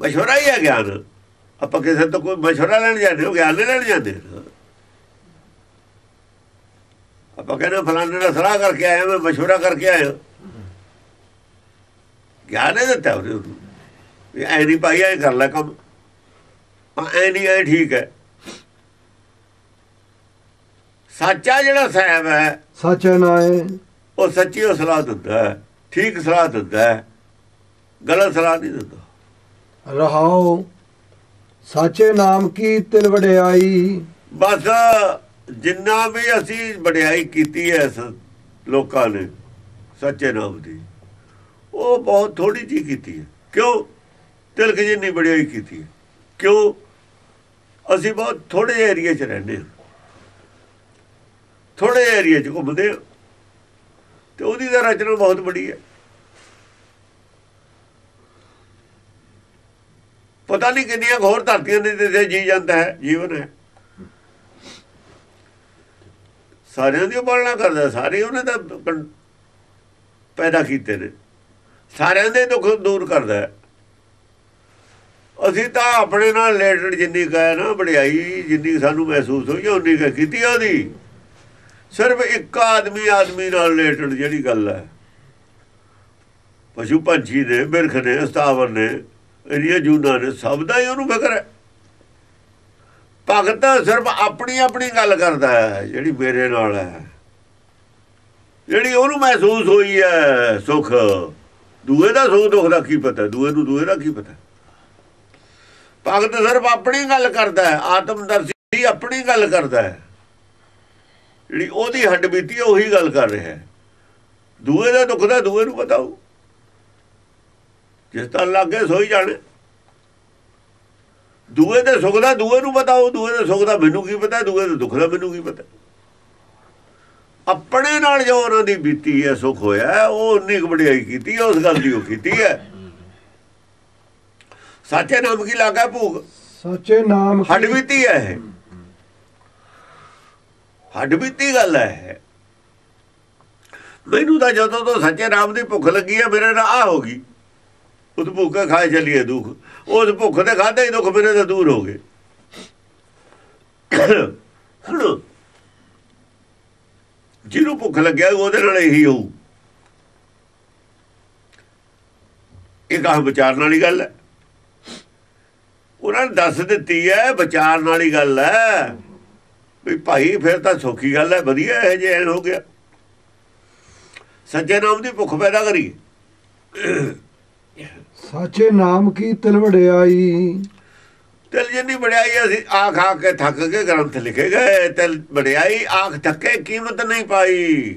ਮਸ਼ਵਰਾ ਹੀ ਹੈ ਗਿਆਨ। ਆਪਾਂ ਕਿਸੇ ਤੋਂ ਕੋਈ ਮਸ਼ਵਰਾ ਲੈਣ ਜਾਂਦੇ ਹੋ, ਗਿਆਨ ਨਹੀਂ ਲੈਣ ਜਾਂਦੇ। ਆਪਾਂ ਕਹਿੰਦੇ ਫਲਾਣੇ ਨਾਲ ਸਲਾਹ ਕਰਕੇ ਆਇਆ ਮੈਂ ਮਸ਼ਵਰਾ ਕਰਕੇ ਆਇਆ। ਗਿਆਨ ਨਹੀਂ ਦਿੱਤਾ ਉਹਨੇ ਉਹਨੂੰ। ਵੀ ਐ ਨਹੀਂ ਭਾਈ, ਐ ਕਰ ਲੈ ਕੰਮ। ਐ ਨਹੀਂ, ਐ ਠੀਕ ਹੈ। ਸੱਚਾ ਜਿਹੜਾ ਸਾਹਿਬ ਹੈ ਸਾਚਾ ਨਾਏ ਉਹ ਸੱਚੀ ਉਹ ਸਲਾਹ ਦਿੰਦਾ ਹੈ ਠੀਕ ਸਲਾਹ ਦਿੰਦਾ ਹੈ ਗਲਤ ਸਲਾਹ ਨਹੀਂ ਦਿੰਦਾ। ਰਹਾਓ ਸਾਚੇ ਨਾਮ ਕੀ ਤਿਲ ਵਡਿਆਈ? ਬਸ ਜਿੰਨਾ ਵੀ ਅਸੀਂ ਵਡਿਆਈ ਕੀਤੀ ਹੈ ਲੋਕਾਂ ਨੇ ਸੱਚੇ ਨਾਮ ਦੀ ਉਹ ਬਹੁਤ ਥੋੜੀ ਜੀ ਕੀਤੀ ਹੈ। ਕਿਉਂ? ਤਿਲਕ ਜਿੰਨੀ ਵਡਿਆਈ ਕੀਤੀ ਹੈ। ਕਿਉਂ? ਅਸੀਂ ਬਹੁਤ ਥੋੜੇ ਏਰੀਆ 'ਚ ਰਹਿੰਦੇ ਹਾਂ। ਥੋੜੇ ਜਿਹੇ ਏਰੀਆ 'ਚ ਘੁੰਮਦੇ ਹਾਂ ਤੇ ਉਹਦੀ ਤਾਂ ਰਚਨਾ ਬਹੁਤ ਬੜੀ ਹੈ। ਪਤਾ ਨਹੀਂ ਕਿੰਨੀਆਂ ਹੋਰ ਧਰਤੀਆਂ ਦੇ ਜਿੱਥੇ ਜੀ ਜਾਂਦਾ ਹੈ, ਜੀਵਨ ਹੈ। ਸਾਰਿਆਂ ਦੀ ਪਾਲਣਾ ਕਰਦਾ, ਸਾਰੇ ਉਹਨੇ ਤਾਂ ਪੈਦਾ ਕੀਤੇ ਨੇ। ਸਾਰਿਆਂ ਦੇ ਦੁੱਖ ਦੂਰ ਕਰਦਾ ਅਸੀਂ ਤਾਂ ਆਪਣੇ ਨਾਲ ਰਿਲੇਟਡ ਜਿੰਨੀ ਕਹੇ ਨਾ, ਵਡਿਆਈ ਜਿੰਨੀ ਸਾਨੂੰ ਮਹਿਸੂਸ ਹੋਈ ਉਨੀ ਕੁ ਕੀਤੀ ਉਹਦੀ। ਸਿਰਫ ਇੱਕ ਆਦਮੀ ਆਦਮੀ ਨਾਲ ਰਿਲੇਟਡ ਜਿਹੜੀ ਗੱਲ ਹੈ। ਪਸ਼ੂ ਪੰਛੀ ਨੇ ਬਿਰਖ ਨੇ ਸਤਾਵਰ ਨੇ, ਇਹਦੀਆਂ ਜੂਨਾਂ ਨੇ, ਸਭ ਦਾ ਹੀ ਉਹਨੂੰ ਫਿਕਰ ਹੈ। ਭਗਤ ਸਿਰਫ ਆਪਣੀ ਆਪਣੀ ਗੱਲ ਕਰਦਾ ਹੈ, ਜਿਹੜੀ ਮੇਰੇ ਨਾਲ ਹੈ। ਜਿਹੜੀ ਉਹਨੂੰ ਮਹਿਸੂਸ ਹੋਈ ਹੈ, ਸੁਖ। ਦੂਏ ਦਾ ਸੁਖ, ਦੁੱਖ ਦਾ ਕੀ ਪਤਾ? ਦੂਏ ਨੂੰ ਦੂਏ ਦਾ ਕੀ ਪਤਾ? ਭਗਤ ਸਿਰਫ ਆਪਣੀ ਗੱਲ ਕਰਦਾ ਹੈ, ਆਤਮਦਰਸ਼ੀ ਆਪਣੀ ਗੱਲ ਕਰਦਾ ਹੈ। ਜਿਹੜੀ ਉਹਦੀ ਹੱਡ ਬੀਤੀ ਹੈ ਉਹੀ ਗੱਲ ਕਰ ਰਿਹਾ ਹੈ। ਦੂਏ ਦਾ ਦੁੱਖ ਦਾ ਦੂਏ ਨੂੰ ਪਤਾ ਹੋ ਜਿਸ ਤਰ੍ਹਾਂ ਲੱਗੇ ਸੋਈ ਜਾਣੇ। ਦੂਏ ਦੇ ਸੁੱਖ ਦਾ ਦੂਏ ਨੂੰ ਉਹ ਦੂਏ ਦੇ ਸੁੱਖ ਦਾ ਮੈਨੂੰ ਕੀ ਪਤਾ ਦੂਏ ਦੇ ਦੁੱਖ ਦਾ ਮੈਨੂੰ ਕੀ ਪਤਾ। ਆਪਣੇ ਨਾਲ ਜੋ ਉਹਨਾਂ ਦੀ ਬੀਤੀ ਹੈ ਸੁੱਖ ਹੋਇਆ ਉਹ ਉਨੀ ਕੁ ਵਡਿਆਈ ਕੀਤੀ ਹੈ, ਉਸ ਗੱਲ ਦੀ ਉਹ ਕੀਤੀ ਹੈ। ਸੱਚੇ ਨਾਮ ਕੀ ਲਾਗਾ ਭੂਖ ਸੱਚੇ ਨਾਮ ਹੱਡ ਬੀਤੀ ਹੈ ਇਹ। ਹੱਡ ਬੀਤੀ ਗੱਲ ਹੈ। ਮੈਨੂੰ ਤਾਂ ਜਦੋਂ ਤੋਂ ਸੱਚੇ ਨਾਮ ਦੀ ਭੁੱਖ ਲੱਗੀ ਹੈ ਮੇਰੇ ਨਾਲ ਆ ਹੋ ਗਈ। ਉਸ ਭੁੱਖ ਖਾਏ ਚੱਲੀਏ ਦੁੱਖ। ਉਸ ਭੁੱਖ ਦੇ ਖਾਦੇ ਹੀ ਦੁੱਖ ਮੇਰੇ ਤੋਂ ਦੂਰ ਹੋ ਗਏ। ਜਿਹਨੂੰ ਭੁੱਖ ਲੱਗਿਆ ਉਹਦੇ ਨਾਲ ਇਹੀ ਹੋਊ। ਇਹ ਕਹਾਂ ਵਿਚਾਰਨ ਵਾਲੀ ਗੱਲ ਹੈ। ਉਹਨਾਂ ਨੇ ਦੱਸ ਦਿੱਤੀ ਹੈ, ਵਿਚਾਰਨ ਵਾਲੀ ਗੱਲ ਹੈ। ਵੀ ਭਾਈ ਫਿਰ ਤਾਂ ਸੌਖੀ ਗੱਲ ਹੈ ਵਧੀਆ ਹੈ ਜੇ ਹੋ ਗਿਆ। ਸੱਚੇ ਨਾਮ ਦੀ ਭੁੱਖ ਪੈਦਾ ਕਰੀ। ਸੱਚੇ ਨਾਮ ਕੀ ਤਿਲ ਵਡਿਆਈ? ਤਿਲ ਜਿੰਨੀ ਵਡਿਆਈ ਅਸੀਂ ਆਖ ਆ ਕੇ ਥੱਕ ਕੇ ਗ੍ਰੰਥ ਲਿਖੇ ਗਏ ਤਿਲ ਵਡਿਆਈ ਆਖ ਥੱਕੇ ਕੀਮਤ ਨਹੀਂ ਪਾਈ।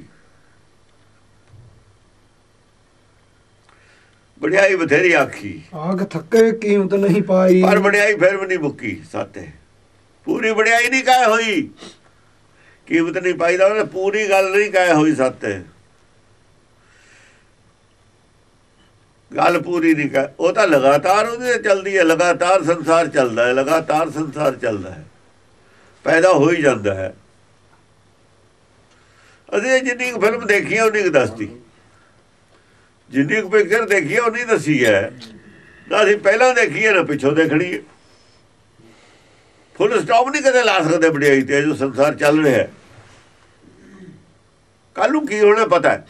ਵਡਿਆਈ ਬਥੇਰੀ ਆਖੀ। ਆਗ ਥੱਕੇ ਕੀਮਤ ਨਹੀਂ ਪਾਈ। ਪਰ ਵਡਿਆਈ ਫਿਰ ਵੀ ਨਹੀਂ ਮੁੱਕੀ ਸਾਤੇ। ਪੂਰੀ ਵਡਿਆਈ ਨਹੀਂ ਕਾਇ ਹੋਈ। ਕੀਮਤ ਨਹੀਂ ਪਾਈ ਦਾ ਉਹਨੇ ਪੂਰੀ ਗੱਲ ਨਹੀਂ ਕਾਇ ਹੋਈ ਸੱਤ ਗੱਲ ਪੂਰੀ ਨਹੀਂ ਕਰ ਉਹ ਤਾਂ ਲਗਾਤਾਰ ਉਹਦੇ ਚੱਲਦੀ ਹੈ, ਲਗਾਤਾਰ ਸੰਸਾਰ ਚੱਲਦਾ ਹੈ, ਲਗਾਤਾਰ ਸੰਸਾਰ ਚੱਲਦਾ ਹੈ। ਪੈਦਾ ਹੋ ਹੀ ਜਾਂਦਾ ਹੈ। ਅਸੀਂ ਜਿੰਨੀ ਕੁ ਫਿਲਮ ਦੇਖੀ ਹੈ, ਉਨੀ ਕੁ ਦੱਸਦੀ ਜਿੰਨੀ ਕੁ ਪਿਕਚਰ ਦੇਖੀ ਹੈ, ਉਨੀ ਦੱਸੀ ਹੈ। ਨਾ ਅਸੀਂ ਪਹਿਲਾਂ ਦੇਖੀ ਹੈ, ਨਾ ਪਿੱਛੋਂ ਦੇਖਣੀ ਹੈ। ਫੁੱਲ ਸਟਾਪ ਨਹੀਂ ਕਦੇ ਲਾ ਸਕਦੇ ਵਡਿਆਈ ਤੇ ਜੋ ਸੰਸਾਰ ਚੱਲ ਰਿਹਾ ਹੈ। ਕੱਲ ਨੂੰ ਕੀ ਹੋਣਾ ਪਤਾ ਹੈ?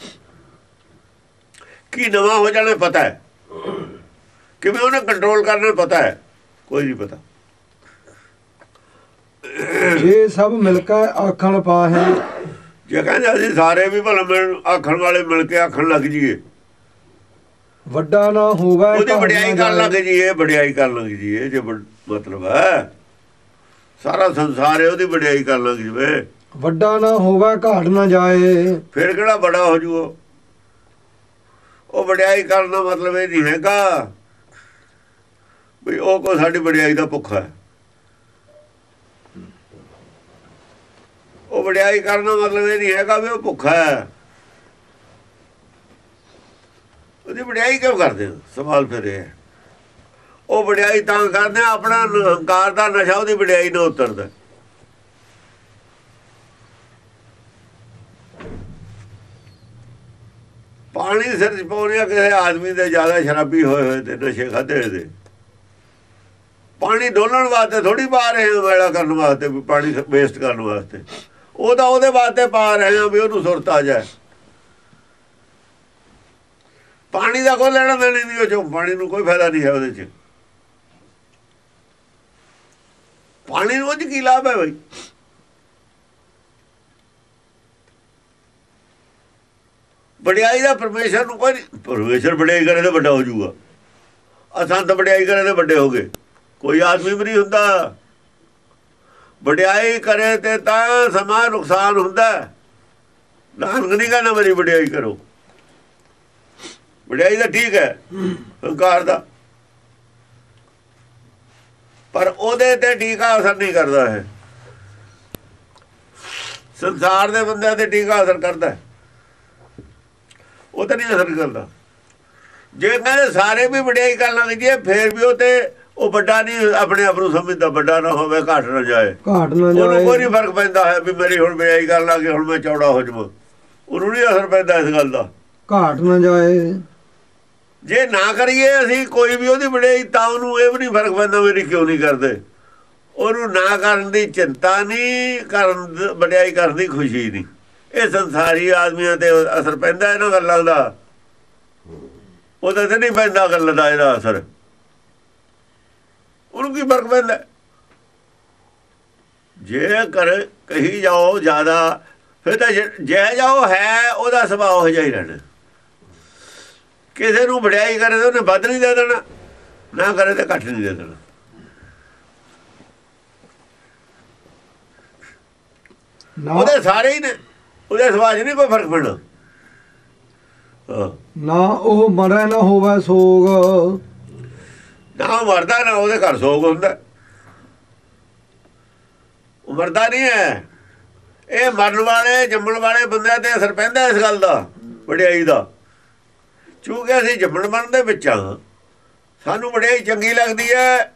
ਕੀ ਨਵਾਂ ਹੋ ਜਾਣਾ ਪਤਾ ਹੈ? ਕਿਵੇਂ ਉਹਨੇ ਕੰਟਰੋਲ ਕਰਨਾ ਪਤਾ ਹੈ? ਕੋਈ ਨਹੀਂ ਪਤਾ। ਜੇ ਸਭ ਮਿਲ ਕੇ ਆਖਣ ਪਾਹੇ ਜੇ ਕਹਿੰਦੇ ਅਸੀਂ ਸਾਰੇ ਵੀ ਭਲਾ ਮਿਲ ਆਖਣ ਵਾਲੇ ਮਿਲ ਕੇ ਆਖਣ ਲੱਗ ਜੀਏ ਵੱਡਾ ਨਾ ਹੋਵੇ ਉਹਦੀ ਵਡਿਆਈ ਕਰਨ ਲੱਗ ਜਾਏ। ਵਡਿਆਈ ਕਰਨ ਲੱਗ ਜੀਏ ਜੇ ਮਤਲਬ ਹੈ। ਸਾਰਾ ਸੰਸਾਰ ਹੈ ਉਹਦੀ ਵਡਿਆਈ ਕਰਨ ਲੱਗ ਜਵੇ ਵੱਡਾ ਨਾ ਹੋਵੇ ਘਾਟ ਨਾ ਜਾਏ। ਫਿਰ ਕਿਹੜਾ ਬੜਾ ਹੋ ਜੂ ਉਹ? ਉਹ ਵਡਿਆਈ ਕਰਨ ਦਾ ਮਤਲਬ ਇਹ ਨਹੀਂ ਹੈਗਾ ਵੀ ਉਹ ਕੋ ਸਾਡੀ ਵਡਿਆਈ ਦਾ ਭੁੱਖਾ ਹੈ। ਉਹ ਵਡਿਆਈ ਕਰਨ ਦਾ ਮਤਲਬ ਇਹ ਨਹੀਂ ਹੈਗਾ ਵੀ ਉਹ ਭੁੱਖਾ ਹੈ। ਉਹਦੀ ਵਡਿਆਈ ਕਿਉਂ ਕਰਦੇ ਹੋ? ਸਵਾਲ ਫਿਰ ਇਹ ਹੈ। ਉਹ ਵਡਿਆਈ ਤਾਂ ਕਰਦੇ ਆ, ਆਪਣਾ ਹੰਕਾਰ ਦਾ ਨਸ਼ਾ ਉਹਦੀ ਵਡਿਆਈ ਨਾਲ ਉਤਰਦਾ। ਪਾਣੀ ਸਿਰ ਚ ਪਾਉਣਿਆ ਕਿਸੇ ਆਦਮੀ ਦੇ ਜ਼ਿਆਦਾ ਸ਼ਰਾਬੀ ਹੋਏ ਹੋਏ ਤੇ ਨਸ਼ੇ ਖਾਦੇ ਦੇ ਪਾਣੀ ਡੋਲਣ ਵਾਸਤੇ ਥੋੜੀ ਪਾ ਰਹੇ ਹਾਂ ਵੇਲਾ ਕਰਨ ਵਾਸਤੇ ਵੀ ਪਾਣੀ ਵੇਸਟ ਕਰਨ ਵਾਸਤੇ। ਉਹ ਤਾਂ ਉਹਦੇ ਵਾਸਤੇ ਪਾ ਰਹੇ ਹਾਂ ਵੀ ਉਹਨੂੰ ਸੁਰਤ ਆ ਜਾਏ ਪਾਣੀ ਦਾ ਕੋਈ ਲੈਣਾ ਦੇਣਾ ਨਹੀਂ ਉਹ ਚੋਂ ਪਾਣੀ ਨੂੰ ਕੋਈ ਫਾਇਦਾ ਨਹੀਂ ਹੈ ਉਹਦੇ ਚ। ਪਾਣੀ ਨੂੰ ਉਹ ਕੀ ਲਾਭ ਹੈ ਬਈ? ਵਡਿਆਈ ਦਾ ਪਰਮੇਸ਼ਰ ਨੂੰ ਕੋਈ ਪਰਮੇਸ਼ਰ ਵਡਿਆਈ ਕਰੇ ਤਾਂ ਵੱਡਾ ਹੋ ਜਾਊਗਾ। ਅਸਾਂ ਤਾਂ ਵਡਿਆਈ ਕਰੇ ਤਾਂ ਵੱਡੇ ਹੋ ਗਏ। ਕੋਈ ਆਦਮੀ ਵੀ ਨਹੀਂ ਹੁੰਦਾ। ਵਡਿਆਈ ਕਰੇ ਤੇ ਤਾਂ ਸਮਾਂ ਨੁਕਸਾਨ ਹੁੰਦਾ ਨਾਨਕ ਨਹੀਂ ਕਹਿੰਦਾ ਮੇਰੀ ਵਡਿਆਈ ਕਰੋ। ਵਡਿਆਈ ਤਾਂ ਠੀਕ ਹੈ। ਹੰਕਾਰ ਦਾ। ਪਰ ਉਹਦੇ ਤੇ ਟੀਕਾ ਅਸਰ ਨਹੀਂ ਕਰਦਾ ਹੈ ਸੰਸਾਰ ਦੇ ਬੰਦਿਆਂ ਤੇ ਟੀਕਾ ਅਸਰ ਕਰਦਾ ਹੈ। ਉਹ ਤਾਂ ਨਹੀਂ ਅਸਰ ਕਰਦਾ। ਜੇ ਕਹਿੰਦੇ ਸਾਰੇ ਵੀ ਵਡਿਆਈ ਕਰਨ ਲੱਗ ਜੀਏ ਫੇਰ ਵੀ ਉਹ ਤੇ ਉਹ ਵੱਡਾ ਨਹੀਂ ਆਪਣੇ ਆਪ ਨੂੰ ਸਮਝਦਾ ਵੱਡਾ ਨਾ ਹੋਵੇ ਘੱਟ ਨਾ ਜਾਏ। ਘਾਟ ਨਾ ਉਹਨੂੰ ਕੋਈ ਜਾਏ ਨਹੀਂ ਫ਼ਰਕ ਪੈਂਦਾ ਹੈ ਵੀ ਮੇਰੀ ਹੁਣ ਵਡਿਆਈ ਕਰਨ ਲੱਗੇ ਹੁਣ ਮੈਂ ਚੌੜਾ ਹੋ ਜਾਵਾਂ। ਉਹਨੂੰ ਨਹੀਂ ਅਸਰ ਪੈਂਦਾ ਇਸ ਗੱਲ ਦਾ। ਘਾਟ ਨਾ ਜਾਏ। ਜੇ ਨਾ ਕਰੀਏ ਅਸੀਂ ਕੋਈ ਵੀ ਉਹਦੀ ਵਡਿਆਈ, ਤਾਂ ਉਹਨੂੰ ਇਹ ਵੀ ਨਹੀਂ ਫ਼ਰਕ ਪੈਂਦਾ ਮੇਰੀ ਕਿਉਂ ਨਹੀਂ ਕਰਦੇ। ਉਹਨੂੰ ਨਾ ਕਰਨ ਦੀ ਚਿੰਤਾ ਨਹੀਂ, ਕਰਨ ਦ- ਵਡਿਆਈ ਕਰਨ ਦੀ ਖੁਸ਼ੀ ਨਹੀਂ। ਇਹ ਸੰਸਾਰੀ ਆਦਮੀਆਂ ਤੇ ਅਸਰ ਪੈਂਦਾ ਇਹਨਾਂ ਗੱਲਾਂ ਦਾ। ਉਹਦਾ ਤੇ ਨਹੀਂ ਪੈਂਦਾ ਗੱਲ ਦਾ ਇਹਦਾ ਅਸਰ। ਉਹਨੂੰ ਕੀ ਫ਼ਰਕ ਪੈਂਦਾ? ਜੇ ਕਰ ਕਹੀ ਜਾਓ ਜ਼ਿਆਦਾ, ਫਿਰ ਤਾਂ ਜੇ ਜੇ ਜਾਓ ਹੈ, ਉਹਦਾ ਸੁਭਾਅ ਹੋ ਜਾਈ ਰਹਿਣਾ। ਕਿਸੇ ਨੂੰ ਵਡਿਆਈ ਕਰੇ ਤਾਂ ਉਹਨੇ ਵੱਧ ਨਹੀਂ ਦੇ ਦੇਣਾ ਨਾ ਕਰੇ ਤਾਂ ਘੱਟ ਨਹੀਂ ਦੇ ਦੇਣਾ। ਉਹਦੇ ਸਾਰੇ ਹੀ ਨੇ ਉਹਦੇ 'ਚ ਨਹੀਂ ਕੋਈ ਫ਼ਰਕ ਪੈਣਾ। ਨਾ ਉਹ ਮਰੇ ਨਾ ਹੋਵੇ ਸੋਗ। ਨਾ ਮਰਦਾ ਨਾ ਉਹਦੇ ਘਰ ਸੋਗ ਹੁੰਦਾ। ਉਹ ਮਰਦਾ ਨਹੀਂ ਹੈ। ਇਹ ਮਰਨ ਵਾਲੇ ਜੰਮਣ ਵਾਲੇ ਬੰਦਿਆਂ ਤੇ ਅਸਰ ਪੈਂਦਾ ਇਸ ਗੱਲ ਦਾ ਵਡਿਆਈ ਦਾ। ਕਿਉਂਕਿ ਅਸੀਂ ਜੰਮਣ ਮਰਨ ਦੇ ਵਿੱਚ ਆ ਸਾਨੂੰ ਵਡਿਆਈ ਚੰਗੀ ਲੱਗਦੀ ਹੈ।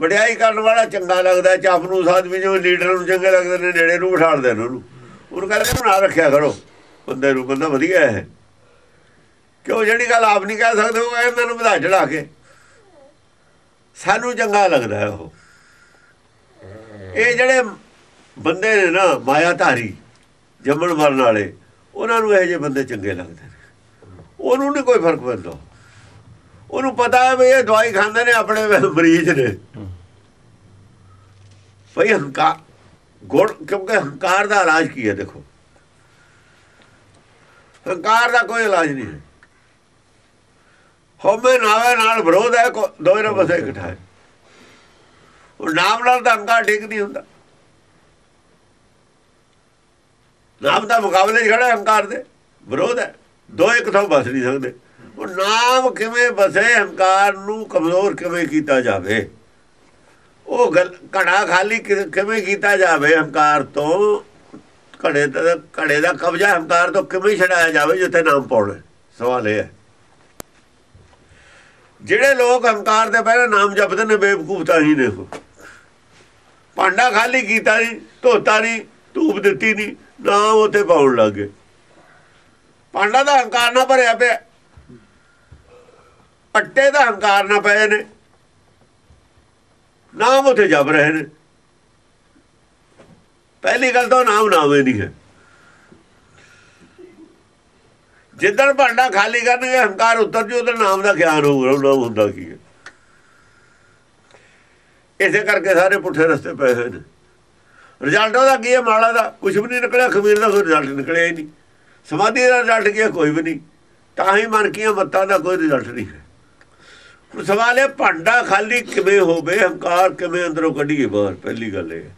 ਵਡਿਆਈ ਕਰਨ ਵਾਲਾ ਚੰਗਾ ਲੱਗਦਾ ਚਾਪਨੂਸ ਆਦਮੀ ਜਿਵੇਂ ਲੀਡਰ ਨੂੰ ਚੰਗੇ ਲੱਗਦੇ ਨੇ, ਨੇੜੇ ਨੂੰ ਬਿਠਾੜਦੇ ਨੇ ਉਹਨੂੰ। ਉਹਨੂੰ ਕਹਿੰਦੇ ਕਿ ਨਾ ਰੱਖਿਆ ਕਰੋ। ਬੰਦੇ ਨੂੰ ਬੰਦਾ ਵਧੀਆ ਹੈ ਕਿਉਂ? ਜਿਹੜੀ ਗੱਲ ਆਪ ਨਹੀਂ ਕਹਿ ਸਕਦੇ, ਉਹ ਕਹਿੰਦੇ ਮੈਨੂੰ ਵਧਾ ਚੜਾ ਕੇ। ਸਾਨੂੰ ਚੰਗਾ ਲੱਗਦਾ ਉਹ। ਇਹ ਜਿਹੜੇ ਬੰਦੇ ਨੇ ਨਾ, ਮਾਇਆ ਧਾਰੀ, ਜੰਮਣ ਮਰਨ ਵਾਲੇ, ਉਹਨਾਂ ਨੂੰ ਇਹ ਜਿਹੇ ਬੰਦੇ ਚੰਗੇ ਲੱਗਦੇ ਨੇ। ਉਹਨੂੰ ਨਹੀਂ ਕੋਈ ਫ਼ਰਕ ਪੈਂਦਾ। ਉਹਨੂੰ ਪਤਾ ਹੈ ਵੀ ਇਹ ਦਵਾਈ ਖਾਂਦੇ ਨੇ ਆਪਣੇ ਮਰੀਜ਼ ਨੇ। ਭਈ ਹੰਕਾਰ, ਗੁਣ, ਕਿਉਂਕਿ ਹੰਕਾਰ ਦਾ ਇਲਾਜ ਕੀ ਹੈ ਦੇਖੋ। ਹੰਕਾਰ ਦਾ ਕੋਈ ਇਲਾਜ ਨਹੀਂ ਹੈ। ਹੋਵੇ ਨਾਵੇ ਨਾਲ ਵਿਰੋਧ ਹੈ, ਕੋ- ਦੋਵੇਂ ਨਾਲ ਬਸੇ ਇਕੱਠਾ ਹੈ। ਉਹ ਨਾਮ ਨਾਲ ਤਾਂ ਹੰਕਾਰ ਠੀਕ ਨਹੀਂ ਹੁੰਦਾ। ਨਾਮ ਦਾ ਮੁਕਾਬਲੇ ਖੜਾ ਹੰਕਾਰ ਦੇ, ਵਿਰੋਧ ਹੈ। ਦੋ ਇੱਕ ਥਾਂ ਬਸ ਨਹੀਂ ਸਕਦੇ। ਉਹ ਨਾਮ ਕਿਵੇਂ ਬਸੇ ਹੰਕਾਰ ਨੂੰ ਕਮਜ਼ੋਰ ਕਿਵੇਂ ਕੀਤਾ ਜਾਵੇ? ਉਹ ਘੜਾ ਖਾਲੀ ਕਿਵੇਂ ਕੀਤਾ ਜਾਵੇ ਹੰਕਾਰ ਤੋਂ? ਘੜੇ ਦਾ ਘੜੇ ਦਾ ਕਬਜ਼ਾ ਹੰਕਾਰ ਤੋਂ ਕਿਵੇਂ ਛਡਾਇਆ ਜਾਵੇ, ਜਿੱਥੇ ਨਾਮ ਪਾਉਣਾ ਸਵਾਲ ਇਹ ਹੈ। ਜਿਹੜੇ ਲੋਕ ਹੰਕਾਰ ਦੇ ਪਹਿਲੇ ਨਾਮ ਜਪਦੇ ਨੇ ਬੇਵਕੂਫ ਤਾਂ ਹੀ ਨੇ ਉਹ। ਭਾਂਡਾ ਖਾਲੀ ਕੀਤਾ ਨਹੀਂ, ਧੋਤਾ ਨਹੀਂ, ਧੂਪ ਦਿੱਤੀ ਨਹੀਂ, ਨਾਮ ਉੱਥੇ ਪਾਉਣ ਲੱਗੇ ਭਾਂਡਾ ਦਾ ਹੰਕਾਰ ਨਾ ਭਰਿਆ ਪਿਆ। ਅੱਟੇ ਦਾ ਹੰਕਾਰ ਨਾ ਪਏ ਨੇ। ਨਾਮ ਉੱਥੇ ਜਪ ਰਹੇ ਨੇ। ਪਹਿਲੀ ਗੱਲ ਤਾਂ ਨਾਮ ਨਾਮੇ ਨਹੀਂ ਹੈ। ਜਿੱਦਣ ਭਾਂਡਾ ਖਾਲੀ ਕਰਨਗੇ, ਹੰਕਾਰ ਉਤਰ ਜੂ ਉਧਰ ਨਾਮ ਦਾ ਗਿਆਨ ਹੋਊਗਾ, ਉਹ ਨਾਮ ਹੁੰਦਾ ਕੀ ਹੈ। ਇਸੇ ਕਰਕੇ ਸਾਰੇ ਪੁੱਠੇ ਰਸਤੇ ਪਏ ਹੋਏ ਨੇ। ਰਿਜ਼ਲਟ ਉਹਦਾ ਕੀ ਹੈ? ਮਾਲਾ ਦਾ। ਕੁਝ ਵੀ ਨਹੀਂ ਨਿਕਲਿਆ, ਖਮੀਰ ਦਾ ਕੋਈ ਰਿਜ਼ਲਟ ਨਿਕਲਿਆ ਹੀ ਨਹੀਂ। ਸਮਾਧੀ ਦਾ ਰਿਜ਼ਲਟ ਕੀ ਹੈ? ਕੋਈ ਵੀ ਨਹੀਂ। ਤਾਂ ਹੀ ਮਨ ਕੀਆਂ ਮੱਤਾਂ ਦਾ ਕੋਈ ਰਿਜ਼ਲਟ ਨਹੀਂ ਹੈ। ਹੁਣ ਸਵਾਲ ਹੈ ਭਾਂਡਾ ਖਾਲੀ ਕਿਵੇਂ ਹੋਵੇ? ਹੰਕਾਰ ਕਿਵੇਂ ਅੰਦਰੋਂ ਕੱਢੀਏ ਬਾਹਰ? ਪਹਿਲੀ ਗੱਲ ਇਹ ਹੈ।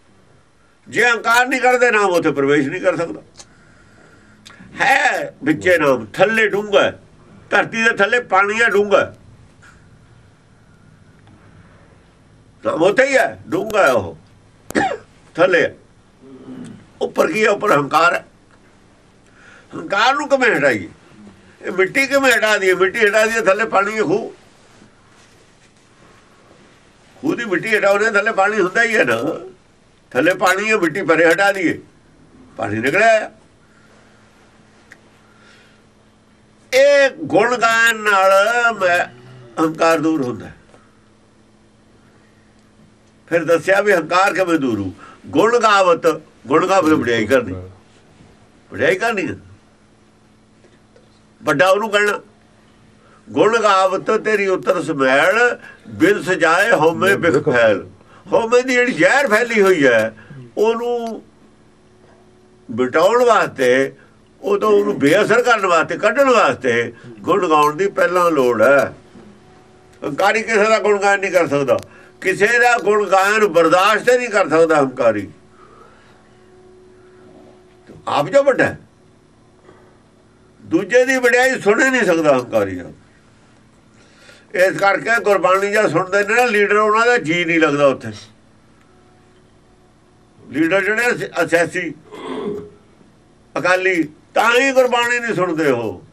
ਜੇ ਹੰਕਾਰ ਨਹੀਂ ਕਰਦੇ ਨਾਮ ਉੱਥੇ ਪ੍ਰਵੇਸ਼ ਨਹੀਂ ਕਰ ਸਕਦਾ। ਹੈ ਵਿੱਚੇ ਨਾਮ, ਥੱਲੇ ਡੂੰਗਾ ਧਰਤੀ ਦੇ ਥੱਲੇ ਪਾਣੀ ਹੈ ਡੂੰਗਾ ਹੈ। ਨਾਮ ਉੱਥੇ ਹੀ ਹੈ ਡੂੰਗਾ ਉਹ। ਥੱਲੇ ਉੱਪਰ ਕੀ ਹੈ? ਉੱਪਰ ਹੰਕਾਰ ਹੈ। ਹੰਕਾਰ ਨੂੰ ਕਿਵੇਂ ਹਟਾਈਏ? ਇਹ ਮਿੱਟੀ ਕਿਵੇਂ ਹਟਾ ਦਈਏ? ਮਿੱਟੀ ਹਟਾ ਦਈਏ, ਥੱਲੇ ਪਾਣੀ ਹੈ ਖੂਹ। ਖੂਹ ਦੀ ਮਿੱਟੀ ਹਟਾਉਣੇ ਥੱਲੇ ਪਾਣੀ ਹੁੰਦਾ ਹੀ ਹੈ ਨਾ। ਥੱਲੇ ਪਾਣੀ ਹੈ, ਮਿੱਟੀ ਪਰੇ ਹਟਾ ਦਈਏ। ਪਾਣੀ ਨਿਕਲਿਆ ਇਹ ਗੁਣ ਗਾਇਨ ਨਾਲ ਮੈਂ ਹੰਕਾਰ ਦੂਰ ਹੁੰਦਾ ਫਿਰ ਦੱਸਿਆ ਵੀ ਹੰਕਾਰ ਕਿਵੇਂ ਦੂਰ ਹੋ ਗੁਣ ਗਾਵਤ ਗੁਣ ਗਾਵਤ ਵਡਿਆਈ ਕਰਨੀ। ਵਡਿਆਈ ਕਰਨੀ ਹੈ। ਵੱਡਾ ਉਹਨੂੰ ਕਹਿਣਾ। ਗੁਣ ਗਾਵਤ ਤੇਰੀ ਉਤਰ ਸਮੈਲ ਬਿਨ ਸਜਾਏ ਹਉਮੈ ਬਿਖ ਫੈਲ। ਹਉਮੈ ਦੀ ਜਿਹੜੀ ਜ਼ਹਿਰ ਫੈਲੀ ਹੋਈ ਹੈ ਉਹਨੂੰ ਬਿਟਾਉਣ ਵਾਸਤੇ ਉਹ ਤਾਂ ਉਹਨੂੰ ਬੇਅਸਰ ਕਰਨ ਵਾਸਤੇ ਕੱਢਣ ਵਾਸਤੇ ਗੁਣ ਗਾਉਣ ਦੀ ਪਹਿਲਾਂ ਲੋੜ ਹੈ। ਹੰਕਾਰੀ ਕਿਸੇ ਦਾ ਗੁਣ ਗਾਇਨ ਨਹੀਂ ਕਰ ਸਕਦਾ। ਕਿਸੇ ਦਾ ਗੁਣ ਗਾਇਨ ਬਰਦਾਸ਼ਤ ਨਹੀਂ ਕਰ ਸਕਦਾ ਹੰਕਾਰੀ। ਆਪ ਜੋ ਵੱਡਾ। ਦੂਜੇ ਦੀ ਵਡਿਆਈ ਸੁਣ ਹੀ ਨਹੀਂ ਸਕਦਾ ਹੰਕਾਰੀ ਆਪ। ਇਸ ਕਰਕੇ ਗੁਰਬਾਣੀ ਜਾਂ ਸੁਣਦੇ ਨੇ ਨਾ, ਲੀਡਰ ਉਹਨਾਂ ਦਾ ਜੀ ਨਹੀਂ ਲੱਗਦਾ ਉੱਥੇ। ਲੀਡਰ ਜਿਹੜੇ ਅਸ- ਅਸੈਸੀ, ਅਕਾਲੀ, ਤਾਂ ਹੀ ਗੁਰਬਾਣੀ ਨਹੀਂ ਸੁਣਦੇ ਉਹ।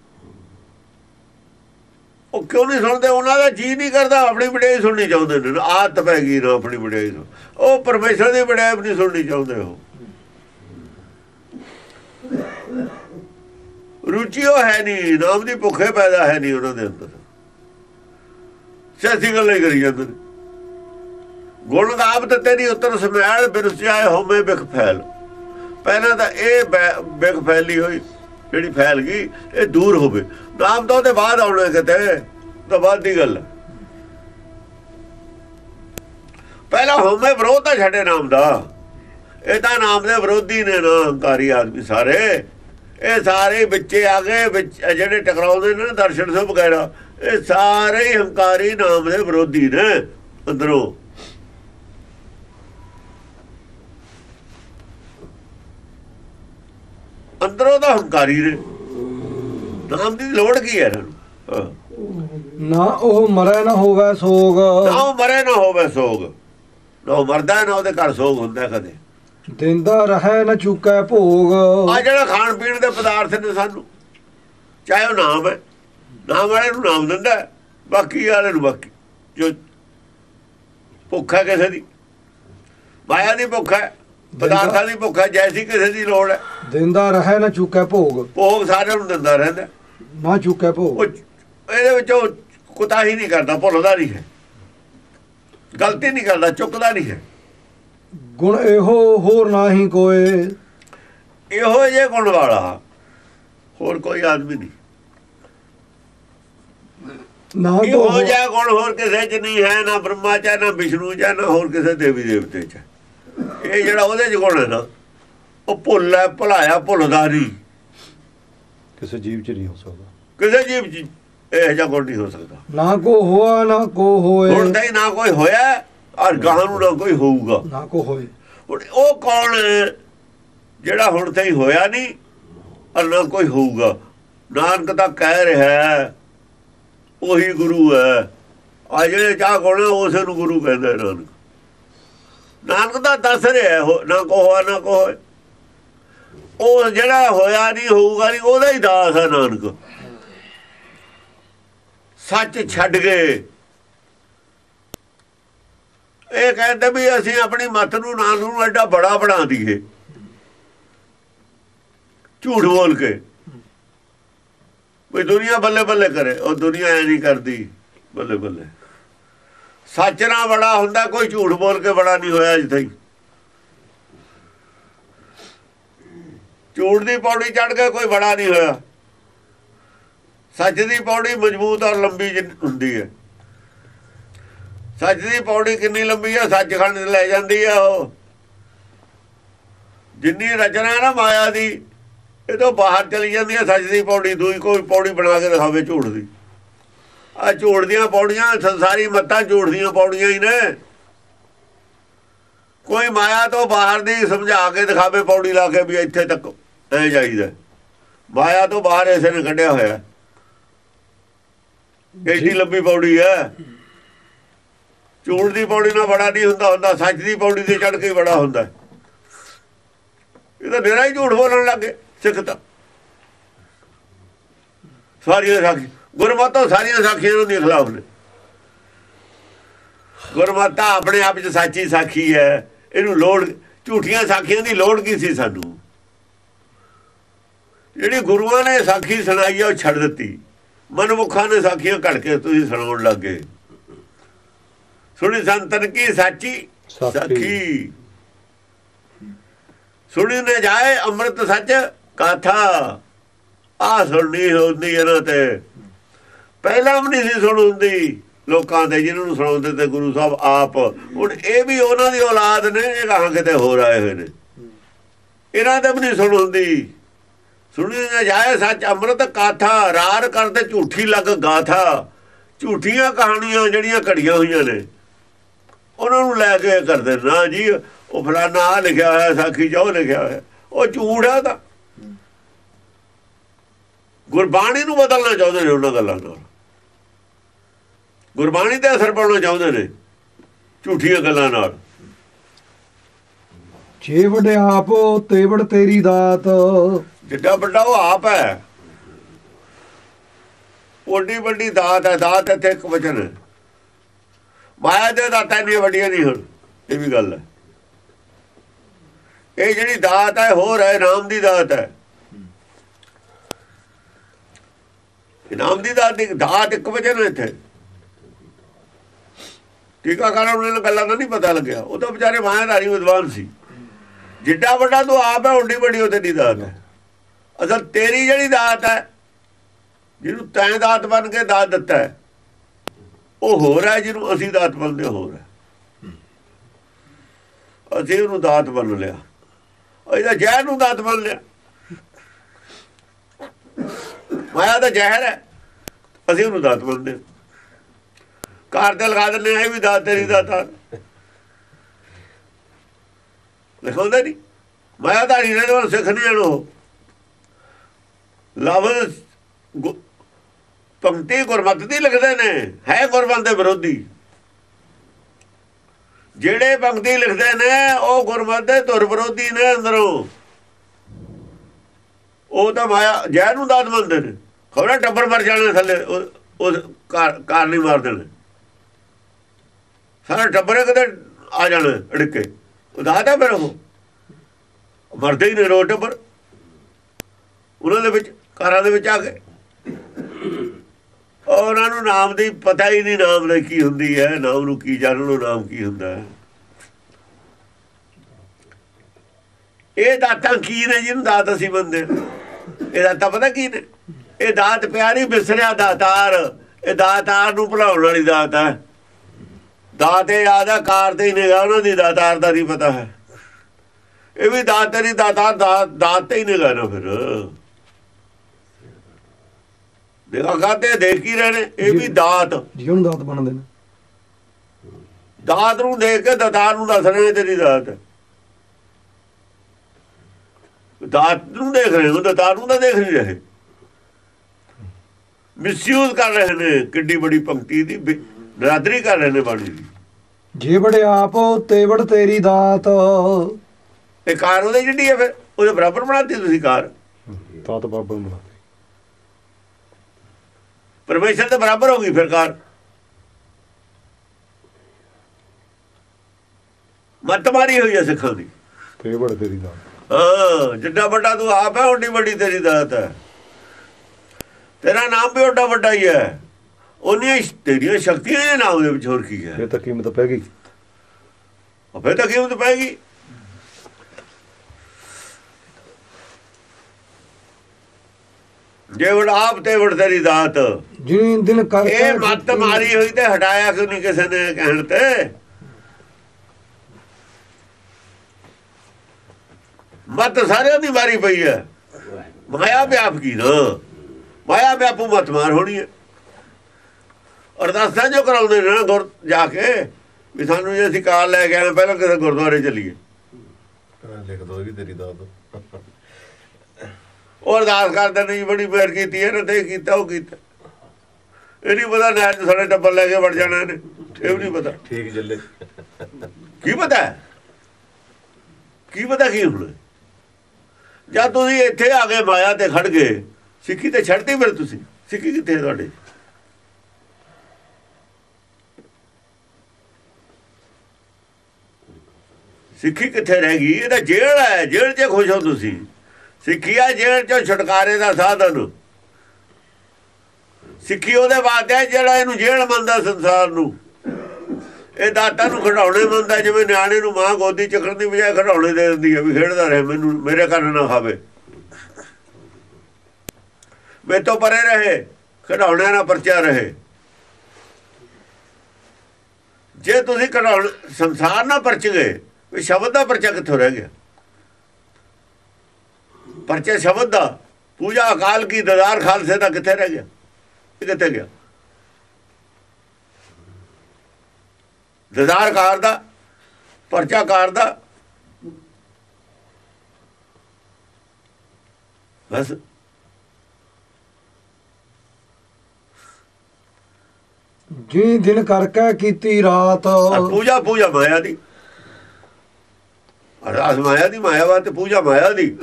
ਉਹ ਕਿਉਂ ਨਹੀਂ ਸੁਣਦੇ? ਉਹਨਾਂ ਦਾ ਜੀ ਨਹੀਂ ਕਰਦਾ, ਆਪਣੀ ਵਡਿਆਈ ਸੁਣਨੀ ਚਾਹੁੰਦੇ ਨੇ। ਆਦਤ ਪੈ ਗਈ ਨਾ ਆਪਣੀ ਵਡਿਆਈ ਨੂੰ। ਉਹ ਪਰਮੇਸ਼ਰ ਦੀ ਵਡਿਆਈ ਨਹੀਂ ਸੁਣਨੀ ਚਾਹੁੰਦੇ ਉਹ। ਰੁਚੀ ਉਹ ਹੈ ਨਹੀਂ ਨਾਮ ਦੀ ਭੁੱਖੇ ਪੈਦਾ ਹੈ ਨਹੀਂ ਉਹਨਾਂ ਦੇ ਅੰਦਰ। ਸਿਆਸੀ ਗੱਲਾਂ ਕਰੀ ਜਾਂਦੇ ਨੇ। ਗੁਣ ਗਾਵਤ ਤੇਰੀ ਉਤਰ ਸਮੈਲ ਬਿਰਸਿਆਏ ਹੋਮੇ ਬਿਖ ਫੈਲ। ਪਹਿਲਾਂ ਤਾਂ ਇਹ ਬਿਖ ਫੈਲੀ ਹੋਈ, ਜਿਹੜੀ ਫੈਲ ਗਈ, ਇਹ ਦੂਰ ਹੋਵੇ। ਨਾਮ ਤਾਂ ਉਹਦੇ ਬਾਅਦ ਆਉਣਾ ਕਿਤੇ ਤਾਂ ਬਾਅਦ ਦੀ ਗੱਲ ਪਹਿਲਾਂ ਹੋਮੇ ਵਿਰੋਧ ਤਾਂ ਛੱਡੇ ਨਾਮ ਦਾ। ਇਹ ਤਾਂ ਨਾਮ ਦੇ ਵਿਰੋਧੀ ਨੇ ਨਾ ਹੰਕਾਰੀ ਆਦਮੀ ਸਾਰੇ। ਇਹ ਸਾਰੇ ਵਿੱਚੇ ਆ ਗਏ ਵਿੱਚ ਜਿਹੜੇ ਟਕਰਾਉਂਦੇ ਨੇ ਨਾ ਦਰਸ਼ਨ ਸਿੰਘ ਵਗੈਰਾ ਇਹ ਸਾਰੇ ਹੀ ਹੰਕਾਰੀ ਨਾਮ ਦੇ ਵਿਰੋਧੀ ਨੇ ਅੰਦਰੋਂ। ਅੰਦਰੋਂ ਤਾਂ ਹੰਕਾਰੀ ਨੇ। ਨਾਮ ਦੀ ਲੋੜ ਕੀ ਹੈ ਇਹਨਾਂ ਨੂੰ। ਨਾ ਉਹ ਮਰੈ ਨਾ ਹੋਵੇ ਸੋਗ। ਨਾ ਉਹ ਮਰੇ ਨਾ ਹੋਵੇ ਸੋਗ। ਨਾ ਮਰਦਾ ਨਾ ਉਹਦੇ ਘਰ ਸੋਗ ਹੁੰਦਾ ਕਦੇ। ਦਿੰਦਾ ਰਹੇ ਨਾ ਚੁੱਕੈ ਭੋਗ। ਆ ਜਿਹੜਾ ਖਾਣ ਪੀਣ ਦੇ ਪਦਾਰਥ ਨੇ ਸਾਨੂੰ ਚਾਹੇ ਉਹ ਨਾਮ ਹੈ ਨਾਮ ਵਾਲੇ ਨੂੰ ਨਾਮ ਦਿੰਦਾ ਬਾਕੀ ਵਾਲੇ ਨੂੰ ਬਾਕੀ ਜੋ ਭੁੱਖ ਕਿਸੇ ਦੀ ਮਾਇਆ ਦੀ ਭੁੱਖ ਹੈ ਪਦਾਰਥਾਂ ਦੀ ਭੁੱਖ ਜੈਸੀ ਕਿਸੇ ਦੀ ਲੋੜ ਹੈ। ਦਿੰਦਾ ਰਹੇ ਨਾ ਚੁੱਕੈ ਭੋਗ। ਭੋਗ ਸਾਰਿਆਂ ਨੂੰ ਦਿੰਦਾ ਰਹਿੰਦਾ ਨਾ ਚੁੱਕੈ ਭੋਗ। ਇਹਦੇ ਵਿੱਚੋਂ ਕੁਤਾਹੀ ਨਹੀਂ ਕਰਦਾ ਭੁੱਲਦਾ ਨਹੀਂ ਹੈ। ਗਲਤੀ ਨਹੀਂ ਕਰਦਾ ਚੁੱਕਦਾ ਨਹੀਂ ਹੈ। ਗੁਣ ਇਹੋ ਹੋਰ ਨਾਹੀ ਕੋਏ। ਇਹੋ ਜੇ ਗੁਣ ਵਾਲਾ। ਹੋਰ ਕੋਈ ਆਦਮੀ ਨਹੀਂ। ਨਾ ਇਹੋ ਜਿਹਾ ਗੁਣ ਹੋਰ ਕਿਸੇ 'ਚ ਨਹੀਂ ਹੈ ਨਾ ਬ੍ਰਹਮਾ 'ਚ ਨਾ ਵਿਸ਼ਨੂੰ 'ਚ ਨਾ ਹੋਰ ਕਿਸੇ ਦੇਵੀ ਦੇਵਤੇ 'ਚ। ਇਹ ਜਿਹੜਾ ਉਹਦੇ 'ਚ ਗੁਣ ਹੈ ਨਾ ਉਹ ਭੁੱਲ ਹੈ ਭੁਲਾਇਆ ਭੁੱਲਦਾ ਨਹੀਂ। ਕਿਸੇ ਜੀਵ ਚ ਨਹੀਂ ਹੋ ਸਕਦਾ। ਕਿਸੇ ਜੀਵ 'ਚ ਇਹ ਜਿਹਾ ਗੁਣ ਨਹੀਂ ਹੋ ਸਕਦਾ। ਨਾ ਕੋ ਹੋਆ ਨਾ ਕੋ ਹੋਏ। ਹੁਣ ਤਾਂ ਹੀ ਨਾ ਕੋਈ ਹੋਇਆ। ਔਰ ਗਾਹ ਨੂੰ ਨਾ ਕੋਈ ਹੋਊਗਾ। ਨਾ ਕੋ ਹੋਏ। ਉਹ ਕੌਣ ਜਿਹੜਾ ਹੁਣ ਤਾਈਂ ਹੋਇਆ ਨਹੀਂ ਔਰ ਨਾ ਕੋਈ ਹੋਊਗਾ। ਨਾਨਕ ਤਾਂ ਕਹਿ ਰਿਹਾ ਹੈ, ਉਹੀ ਗੁਰੂ ਹੈ। ਆ ਜਿਹੜੇ ਚਾਹ ਕੋਣ ਉਸੇ ਨੂੰ ਗੁਰੂ ਕਹਿੰਦਾ ਨਾਨਕ। ਨਾਨਕ ਦਾ ਦੱਸ ਰਿਹਾ ਨਾ ਕੋ ਹੋਇਆ ਨਾ ਕੋ ਹੋਏ ਉਹ ਜਿਹੜਾ ਹੋਇਆ ਨਹੀਂ ਹੋਊਗਾ ਨਹੀਂ ਉਹਦਾ ਹੀ ਦਾਸ ਹੈ ਨਾਨਕ। ਸੱਚ ਛੱਡ ਗਏ ਇਹ ਕਹਿੰਦੇ ਵੀ ਅਸੀਂ ਆਪਣੀ ਮੱਤ ਨੂੰ ਨਾਂ ਨੂੰ ਐਡਾ ਬੜਾ ਬਣਾ ਦਈਏ। ਝੂਠ ਬੋਲ ਕੇ। ਵੀ ਦੁਨੀਆ ਬੱਲੇ ਬੱਲੇ ਕਰੇ। ਉਹ ਦੁਨੀਆ ਐ ਨਹੀਂ ਕਰਦੀ। ਬੱਲੇ ਬੱਲੇ। ਸੱਚ ਨਾਲ ਬੜਾ ਹੁੰਦਾ, ਕੋਈ ਝੂਠ ਬੋਲ ਕੇ ਬੜਾ ਨਹੀਂ ਹੋਇਆ ਅਜੇ ਤਾਈਂ ਝੂਠ ਦੀ ਪੌੜੀ ਚੜ ਕੇ ਕੋਈ ਬੜਾ ਨਹੀਂ ਹੋਇਆ। ਸੱਚ ਦੀ ਪੌੜੀ ਮਜ਼ਬੂਤ ਔਰ ਲੰਬੀ ਹੁੰਦੀ ਹੈ। ਸੱਚ ਦੀ ਪੌੜੀ ਕਿੰਨੀ ਲੰਬੀ ਹੈ ਸੱਚਖੰਡ ਲੈ ਜਾਂਦੀ ਹੈ ਉਹ। ਜਿੰਨੀ ਰਚਨਾ ਨਾ ਮਾਇਆ ਦੀ ਇਹ ਤੋਂ ਬਾਹਰ ਚਲੀ ਜਾਂਦੀ ਹੈ ਸੱਚ ਦੀ ਪੌੜੀ ਦੂਈ ਕੋਈ ਪੌੜੀ ਬਣਾ ਕੇ ਦਿਖਾਵੇ ਝੂਠ ਦੀ। ਆ ਝੂਠ ਦੀਆਂ ਪੌੜੀਆਂ ਸੰਸਾਰੀ ਮੱਤਾਂ ਝੂਠ ਦੀਆਂ ਪੌੜੀਆਂ ਹੀ ਨੇ। ਕੋਈ ਮਾਇਆ ਤੋਂ ਬਾਹਰ ਦੀ ਸਮਝਾ ਕੇ ਦਿਖਾਵੇ ਪੌੜੀ ਲਾ ਕੇ ਵੀ ਇੱਥੇ ਤੱਕ ਐ ਜਾਈਦਾ। ਮਾਇਆ ਤੋਂ ਬਾਹਰ ਇਸੇ ਨੇ ਕੱਢਿਆ ਹੋਇਆ। ਏਡੀ ਲੰਬੀ ਪੌੜੀ ਹੈ ਝੂਠ ਦੀ ਪੌੜੀ ਨਾਲ ਬੜਾ ਨਹੀਂ ਹੁੰਦਾ ਹੁੰਦਾ ਸੱਚ ਦੀ ਪੌੜੀ ਤੇ ਚੜ ਕੇ ਬੜਾ ਹੁੰਦਾ। ਇਹ ਤਾਂ ਮੇਰਾ ਹੀ ਝੂਠ ਬੋਲਣ ਲੱਗੇ ਸਿੱਖ ਤਾਂ। ਸਾਰੀਆਂ ਸਾਖੀ, ਗੁਰਮਤੋਂ ਸਾਰੀਆਂ ਸਾਖੀਆਂ ਦੇ ਖਿਲਾਫ ਨੇ ਗੁਰਮਤਾ ਆਪਣੇ ਆਪ ਚ ਸੱਚੀ ਸਾਖੀ ਹੈ, ਇਹਨੂੰ ਲੋੜ, ਝੂਠੀਆਂ ਸਾਖੀਆਂ ਦੀ ਲੋੜ ਕੀ ਸੀ ਸਾਨੂੰ? ਜਿਹੜੀ ਗੁਰੂਆਂ ਨੇ ਸਾਖੀ ਸੁਣਾਈ ਆ, ਉਹ ਛੱਡ ਦਿੱਤੀ। ਮਨਮੁਖਾਂ ਨੇ ਸਾਖੀਆਂ ਘੜ ਕੇ ਤੁਸੀਂ ਸੁਣਾਉਣ ਲੱਗੇ ਸੁਣੀ ਸੰਤਨ ਕੀ ਸਾਚੀ? ਸਾਖੀ। ਸੁਣੀ ਨੇ ਜਾਏ ਅੰਮ੍ਰਿਤ ਸੱਚ ਕਾਥਾ? ਆ ਸੁਣਨੀ ਹੁੰਦੀ ਇਹਨਾਂ ਤੇ। ਪਹਿਲਾਂ ਵੀ ਨਹੀਂ ਸੀ ਸੁਣ ਹੁੰਦੀ ਲੋਕਾਂ ਦੇ ਜਿਹਨਾਂ ਨੂੰ ਸੁਣਾਉਂਦੇ ਤੇ ਗੁਰੂ ਸਾਹਿਬ ਆਪ। ਹੁਣ ਇਹ ਵੀ ਉਹਨਾਂ ਦੀ ਔਲਾਦ ਨੇ ਇਹ ਕਹਾਂ ਕਿਤੇ ਹੋਰ ਆਏ ਹੋਏ ਨੇ। ਇਹਨਾਂ ਤੇ ਵੀ ਨਹੀਂ ਸੁਣ ਹੁੰਦੀ। ਸੁਣੀ ਨਾ ਜਾਏ ਸੱਚ ਅੰਮ੍ਰਿਤ ਕਾਥਾ? ਰਾਰ ਕਰਦੇ ਝੂਠੀ ਲੱਗ ਗਾਥਾ। ਝੂਠੀਆਂ ਕਹਾਣੀਆਂ ਜਿਹੜੀਆਂ ਘੜੀਆਂ ਹੋਈਆਂ ਨੇ। ਉਹਨਾਂ ਨੂੰ ਲੈ ਕੇ ਕਰਦੇ ਨਾ ਜੀ ਉਹ ਫਲਾਣਾ ਆਹ ਲਿਖਿਆ ਹੋਇਆ ਸਾਖੀ ਜੋ ਲਿਖਿਆ ਹੋਇਆ ਉਹ ਝੂਠ ਆ ਤਾਂ। ਗੁਰਬਾਣੀ ਨੂੰ ਬਦਲਣਾ ਚਾਹੁੰਦੇ ਨੇ ਉਹਨਾਂ ਗੱਲਾਂ ਨਾਲ। ਗੁਰਬਾਣੀ ਤੇ ਅਸਰ ਪਾਉਣਾ ਚਾਹੁੰਦੇ ਨੇ ਝੂਠੀਆਂ ਗੱਲਾਂ ਨਾਲ। ਜੇ ਵਡਿ ਆਪ ਤੇ ਵਡ ਤੇਰੀ ਦਾਤ। ਜਿੱਡਾ ਵੱਡਾ ਉਹ ਆਪ ਹੈ। ਓਡੀ ਵੱਡੀ ਦਾਤ ਹੈ ਦਾਤ ਇੱਥੇ ਇੱਕ ਵਚਨ ਹੈ। ਮਾਇਆ ਦੇ ਦਾਤਾਂ ਇੰਨੀਆਂ ਵੱਡੀਆਂ ਨਹੀਂ ਹੁਣ, ਇਹ ਵੀ ਗੱਲ ਹੈ। ਇਹ ਜਿਹੜੀ ਦਾਤ ਹੈ, ਹੋਰ ਹੈ ਨਾਮ ਦੀ ਦਾਤ ਹੈ। ਇਨਾਮ ਦੀ ਦਾਤ ਦੀ ਦਾਤ ਇੱਕ ਵਚਨ ਹੈ ਇੱਥੇ। ਉਹਨਾਂ ਨੂੰ ਗੱਲਾਂ ਦਾ ਨਹੀਂ ਪਤਾ ਲੱਗਿਆ। ਉਹ ਤਾਂ ਵਿਚਾਰੇ ਮਾਇਆਦਾਰੀ ਵਿਦਵਾਨ ਸੀ। ਜਿੱਡਾ ਵੱਡਾ ਤੂੰ ਆਪ ਹੈ ਓਡੀ ਵੱਡੀ ਉਹਦੇ ਦੀ ਦਾਤ ਹੈ। ਅਸਲ ਤੇਰੀ ਜਿਹੜੀ ਦਾਤ ਹੈ, ਜਿਹਨੂੰ ਤੈਂ ਦਾਤ ਬਣ ਕੇ ਦਾਤ ਦਿੱਤਾ ਹੈ ਉਹ ਹੋਰ ਹੈ ਜਿਹਨੂੰ ਅਸੀਂ ਦਾਤ ਬਣਦੇ ਹੋਰ ਹੈ। ਅਸੀਂ ਉਹਨੂੰ ਦਾਤ ਮੰਨ ਲਿਆ। ਇਹਦਾ ਜ਼ਹਿਰ ਨੂੰ ਦਾਤ ਮੰਨ ਲਿਆ। ਮਾਇਆ ਦਾ ਜ਼ਹਿਰ ਹੈ। ਅਸੀਂ ਉਹਨੂੰ ਦਾਤ ਮੰਨਦੇ ਹਾਂ। ਕਾਰ ਤੇ ਲਗਾ ਦਿੰਦੇ ਆ ਇਹ ਵੀ ਦਾਤ, ਤੇਰੀ ਦਾਤਾ ਲਿਖਾਉਂਦੇ ਨਹੀਂ। ਮਾਇਆ ਦਾ ਨਹੀਂ ਰਹਿਣ ਸਿੱਖ ਨਹੀਂ ਇਹਨੂੰ ਲਫ਼ਜ਼ ਪੰਕਤੀ ਗੁਰਮਤ ਦੀ ਲਿਖਦੇ ਨੇ, ਹੈ ਗੁਰਮਤ ਦੇ ਵਿਰੋਧੀ। ਜਿਹੜੇ ਪੰਕਤੀ ਲਿਖਦੇ ਨੇ, ਉਹ ਗੁਰਮਤ ਦੇ ਧੁਰ ਵਿਰੋਧੀ ਨੇ ਅੰਦਰੋਂ। ਉਹ ਤਾਂ ਮਾਇਆ, ਜੈ ਨੂੰ ਦਾਤ ਮੰਨਦੇ ਨੇ। ਖਬਰਾਂ ਟੱਬਰ ਮਰ ਜਾਣੇ ਥੱਲੇ, ਉਹ ਕਾਰ ਕਾਰ ਨਹੀਂ ਮਾਰ ਦੇਣੇ ਸਾਰਾ ਟੱਬਰ ਕਦੇ ਆ ਜਾਣਾ, ਅੜਕੇ। ਉਹ ਦਾਤ ਫਿਰ ਉਹ। ਮਰਦੇ ਹੀ ਨੇ ਰੋਡ ਟੱਬਰ। ਉਹਨਾਂ ਦੇ ਵਿੱਚ ਕਾਰਾਂ ਦੇ ਵਿੱਚ ਆ ਗਏ ਉਹਨਾਂ ਨੂੰ ਨਾਮ ਦੀ ਪਤਾ ਹੀ ਨਹੀਂ ਨਾਮ ਦਾ ਕੀ ਹੁੰਦੀ ਹੈ, ਨਾਮ ਨੂੰ ਕੀ ਜਾਣਨ ਨੂੰ ਨਾਮ ਕੀ ਹੁੰਦਾ ਹੈ। ਇਹ ਦਾਤਾਂ ਕੀ ਨੇ ਜਿਹਨੂੰ ਦਾਤ ਅਸੀਂ ਬੰਦੇ ਇਹ ਦਾਤਾਂ ਪਤਾ ਕੀ ਨੇ? ਇਹ ਦਾਤ ਪਿਆਰੀ ਬਿਸਰਿਆ ਦਾਤਾਰ ਇਹ ਦਾਤਾਰ ਨੂੰ ਭੁਲਾਉਣ ਵਾਲੀ ਦਾਤ ਹੈ। ਦਾਤੇ ਆਦਾ ਕਾਰ ਤੇ ਨਿਗਾ ਉਹਨਾਂ ਦੀ ਦਾਤਾਰ ਦਾ ਨਹੀਂ ਪਤਾ ਹੈ। ਇਹ ਵੀ ਦਾਤ ਤੇਰੀ ਦਾਤਾਰ ਦਾਤ ਦਾਤ ਤੇ ਹੀ ਨਿਗਾ ਨਾ ਫਿਰ। ਦੇਖਾ ਖਾਤੇ ਦੇਖ ਹੀ ਰਹੇ ਨੇ? ਇਹ ਵੀ ਦਾਤ। ਜਿਹਨੂੰ ਦਾਤ ਬਣਦੇ ਨੇ। ਦਾਤ ਨੂੰ ਦੇਖ ਕੇ ਦਾਤਾਰ ਨੂੰ ਦੱਸ ਰਹੇ ਨੇ ਤੇਰੀ ਦਾਤ। ਦਾਤ ਨੂੰ ਦੇਖ ਰਹੇ ਹੋ ਦਾਤਾਰ ਨੂੰ ਤਾਂ ਦੇਖ ਨਹੀਂ ਰਹੇ। ਮਿਸਯੂਜ਼ ਕਰ ਰਹੇ ਨੇ ਕਿੱਡੀ ਬੜੀ ਪੰਕਤੀ ਦੀ ਨਰਾਦਰੀ ਕਰ ਰਹੇ ਨੇ ਬਾਣੀ ਦੀ। ਜੇ ਬੜੇ ਆਪ ਤੇ ਵੜ ਤੇਰੀ ਦਾਤ। ਇਹ ਕਾਰ ਉਹਦੇ ਜਿੱਡੀ ਹੈ ਫਿਰ? ਉਹਦੇ ਬਰਾਬਰ ਬਣਾਤੀ ਤੁਸੀਂ ਕਾਰ। ਤਾਤ ਬਾਬਾ ਨੂੰ ਪਰਮੇਸ਼ਰ ਦੇ ਬਰਾਬਰ ਹੋ ਗਈ ਫਿਰ ਕਾਰ। ਮੱਤ ਮਾਰੀ ਹੋਈ ਹੈ ਸਿੱਖਾਂ ਦੀ। ਤੇ ਬੜ ਤੇਰੀ ਦਾ ਹਾਂ ਜਿੱਡਾ ਵੱਡਾ ਤੂੰ ਆਪ ਹੈ ਓਡੀ ਵੱਡੀ ਤੇਰੀ ਦਾਤ ਹੈ। ਤੇਰਾ ਨਾਮ ਵੀ ਓਡਾ ਵੱਡਾ ਹੀ ਹੈ। ਉਹਨੀਆਂ ਤੇਰੀਆਂ ਸ਼ਕਤੀਆਂ ਦੇ ਨਾਮ ਦੇ ਵਿੱਚ ਹੋਰ ਕੀ ਹੈ। ਇਹ ਤਾਂ ਕੀਮਤ ਪੈ ਗਈ। ਅਬੇ ਤਾਂ ਕੀਮਤ ਪੈਗੀ ਜੇ ਵਡ ਆਪ ਤੇ ਵਡ ਤੇਰੀ ਦਾਤ। ਜਿਨੀ ਦਿਨ ਕਰ ਇਹ ਮੱਤ ਮਾਰੀ ਹੋਈ ਤੇ ਹਟਾਇਆ ਕਿਉਂ ਨਹੀਂ ਕਿਸੇ ਨੇ ਕਹਿਣ ਤੇ? ਮੱਤ ਸਾਰਿਆਂ ਦੀ ਮਾਰੀ ਪਈ ਹੈ। ਮਾਇਆ ਵਿਆਪ ਕੀ ਨਾ? ਮਾਇਆ ਵਿਆਪੂ ਮੱਤ ਮਾਰ ਹੋਣੀ ਹੈ। ਅਰਦਾਸਾਂ ਜੋ ਕਰਾਉਂਦੇ ਨੇ ਨਾ ਗੁਰ ਜਾ ਕੇ ਵੀ ਸਾਨੂੰ ਜੇ ਅਸੀਂ ਕਾਲ ਲੈ ਕੇ ਆਏ ਪਹਿਲਾਂ ਕਿਸੇ ਗੁਰਦੁਆਰੇ ਚੱਲੀਏ। ਲਿਖ ਦੋ ਵੀ ਤੇਰੀ ਦਾਤ। ਉਹ ਅਰਦਾਸ ਕਰਦੇ ਨੇ ਜੀ ਬੜੀ ਮਿਹਰ ਕੀਤੀ ਹੈ ਨਾ ਤੇ ਕੀਤਾ ਉਹ ਕੀਤਾ। ਇਹ ਨਹੀਂ ਪਤਾ 'ਚ ਸਾਡੇ ਟੱਬਰ ਲੈ ਕੇ ਵੜ ਜਾਣਾ ਇਹਨੇ ਇਹ ਵੀ ਨਹੀਂ ਪਤਾ। ਠੀਕ ਜੱਲੇ। ਕੀ ਪਤਾ? ਕੀ ਪਤਾ ਕੀ ਹੁਣ? ਜਦ ਤੁਸੀਂ ਇੱਥੇ ਆ ਗਏ ਮਾਇਆ ਤੇ ਖੜ ਗਏ ਸਿੱਖੀ ਤੇ ਛੱਡਤੀ ਫਿਰ ਤੁਸੀਂ? ਸਿੱਖੀ ਕਿੱਥੇ ਤੁਹਾਡੀ? ਸਿੱਖੀ ਕਿੱਥੇ ਰਹਿ ਗਈ? ਇਹ ਤਾਂ ਜੇਲ੍ਹ ਹੈ ਜੇਲ੍ਹ 'ਚ ਖੁਸ਼ ਹੋ ਤੁਸੀਂ। ਸਿੱਖੀ ਆ ਜੇਲ੍ਹ 'ਚੋਂ ਛੁਟਕਾਰੇ ਦਾ ਸਾਧਨ। ਸਿੱਖੀ ਉਹਦੇ ਬਾਅਦ ਹੈ ਜਿਹੜਾ ਇਹਨੂੰ ਜੇਲ੍ਹ ਮੰਨਦਾ ਸੰਸਾਰ ਨੂੰ। ਇਹ ਦਾਤਾ ਨੂੰ ਖਿਡੌਣੇ ਮੰਨਦਾ, ਜਿਵੇਂ ਨਿਆਣੇ ਨੂੰ ਮਾਂ ਗੋਦੀ ਚੱਕਣ ਦੀ ਬਜਾਏ ਖਿਡੌਣੇ ਦੇ ਦਿੰਦੀ ਹੈ ਵੀ ਖੇਡਦਾ ਰਹੇ, ਮੈਨੂੰ ਮੇਰੇ ਕੰਨ ਨਾ ਖਾਵੇ। ਮੈਂ ਤੋਂ ਪਰੇ ਰਹੇ, ਖਿਡੌਣਿਆਂ ਨਾਲ ਪਰਚਾ ਰਹੇ। ਜੇ ਤੁਸੀਂ ਖਿਡੌਣ ਸੰਸਾਰ ਨਾਲ ਪਰਚ ਗਏ, ਵੀ ਸ਼ਬਦ ਦਾ ਪਰਚਾ ਕਿੱਥੋਂ ਰਹਿ ਗਿਆ? ਪਰਚਾ ਸ਼ਬਦ ਦਾ ਪੂਜਾ ਅਕਾਲ ਕੀ ਦਦਾਰ ਖਾਲਸੇ ਦਾ ਕਿੱਥੇ ਰਹਿ ਗਿਆ? ਇਹ ਕਿੱਥੇ ਗਿਆ? ਦਦਾਰ ਕਾਰ ਦਾ ਪਰਚਾ ਕਾਰ ਦਾ। ਬਸ। ਜਿਨੀ ਦਿਨ ਕਰਕੇ ਕੀਤੀ ਰਾਤ। ਪੂਜਾ ਪੂਜਾ ਮਾਇਆ ਦੀ। ਅਰਦਾਸ ਮਾਇਆ ਦੀ ਮਾਇਆਵਾਦ ਤੇ ਪੂਜਾ ਮਾਇਆ ਦੀ।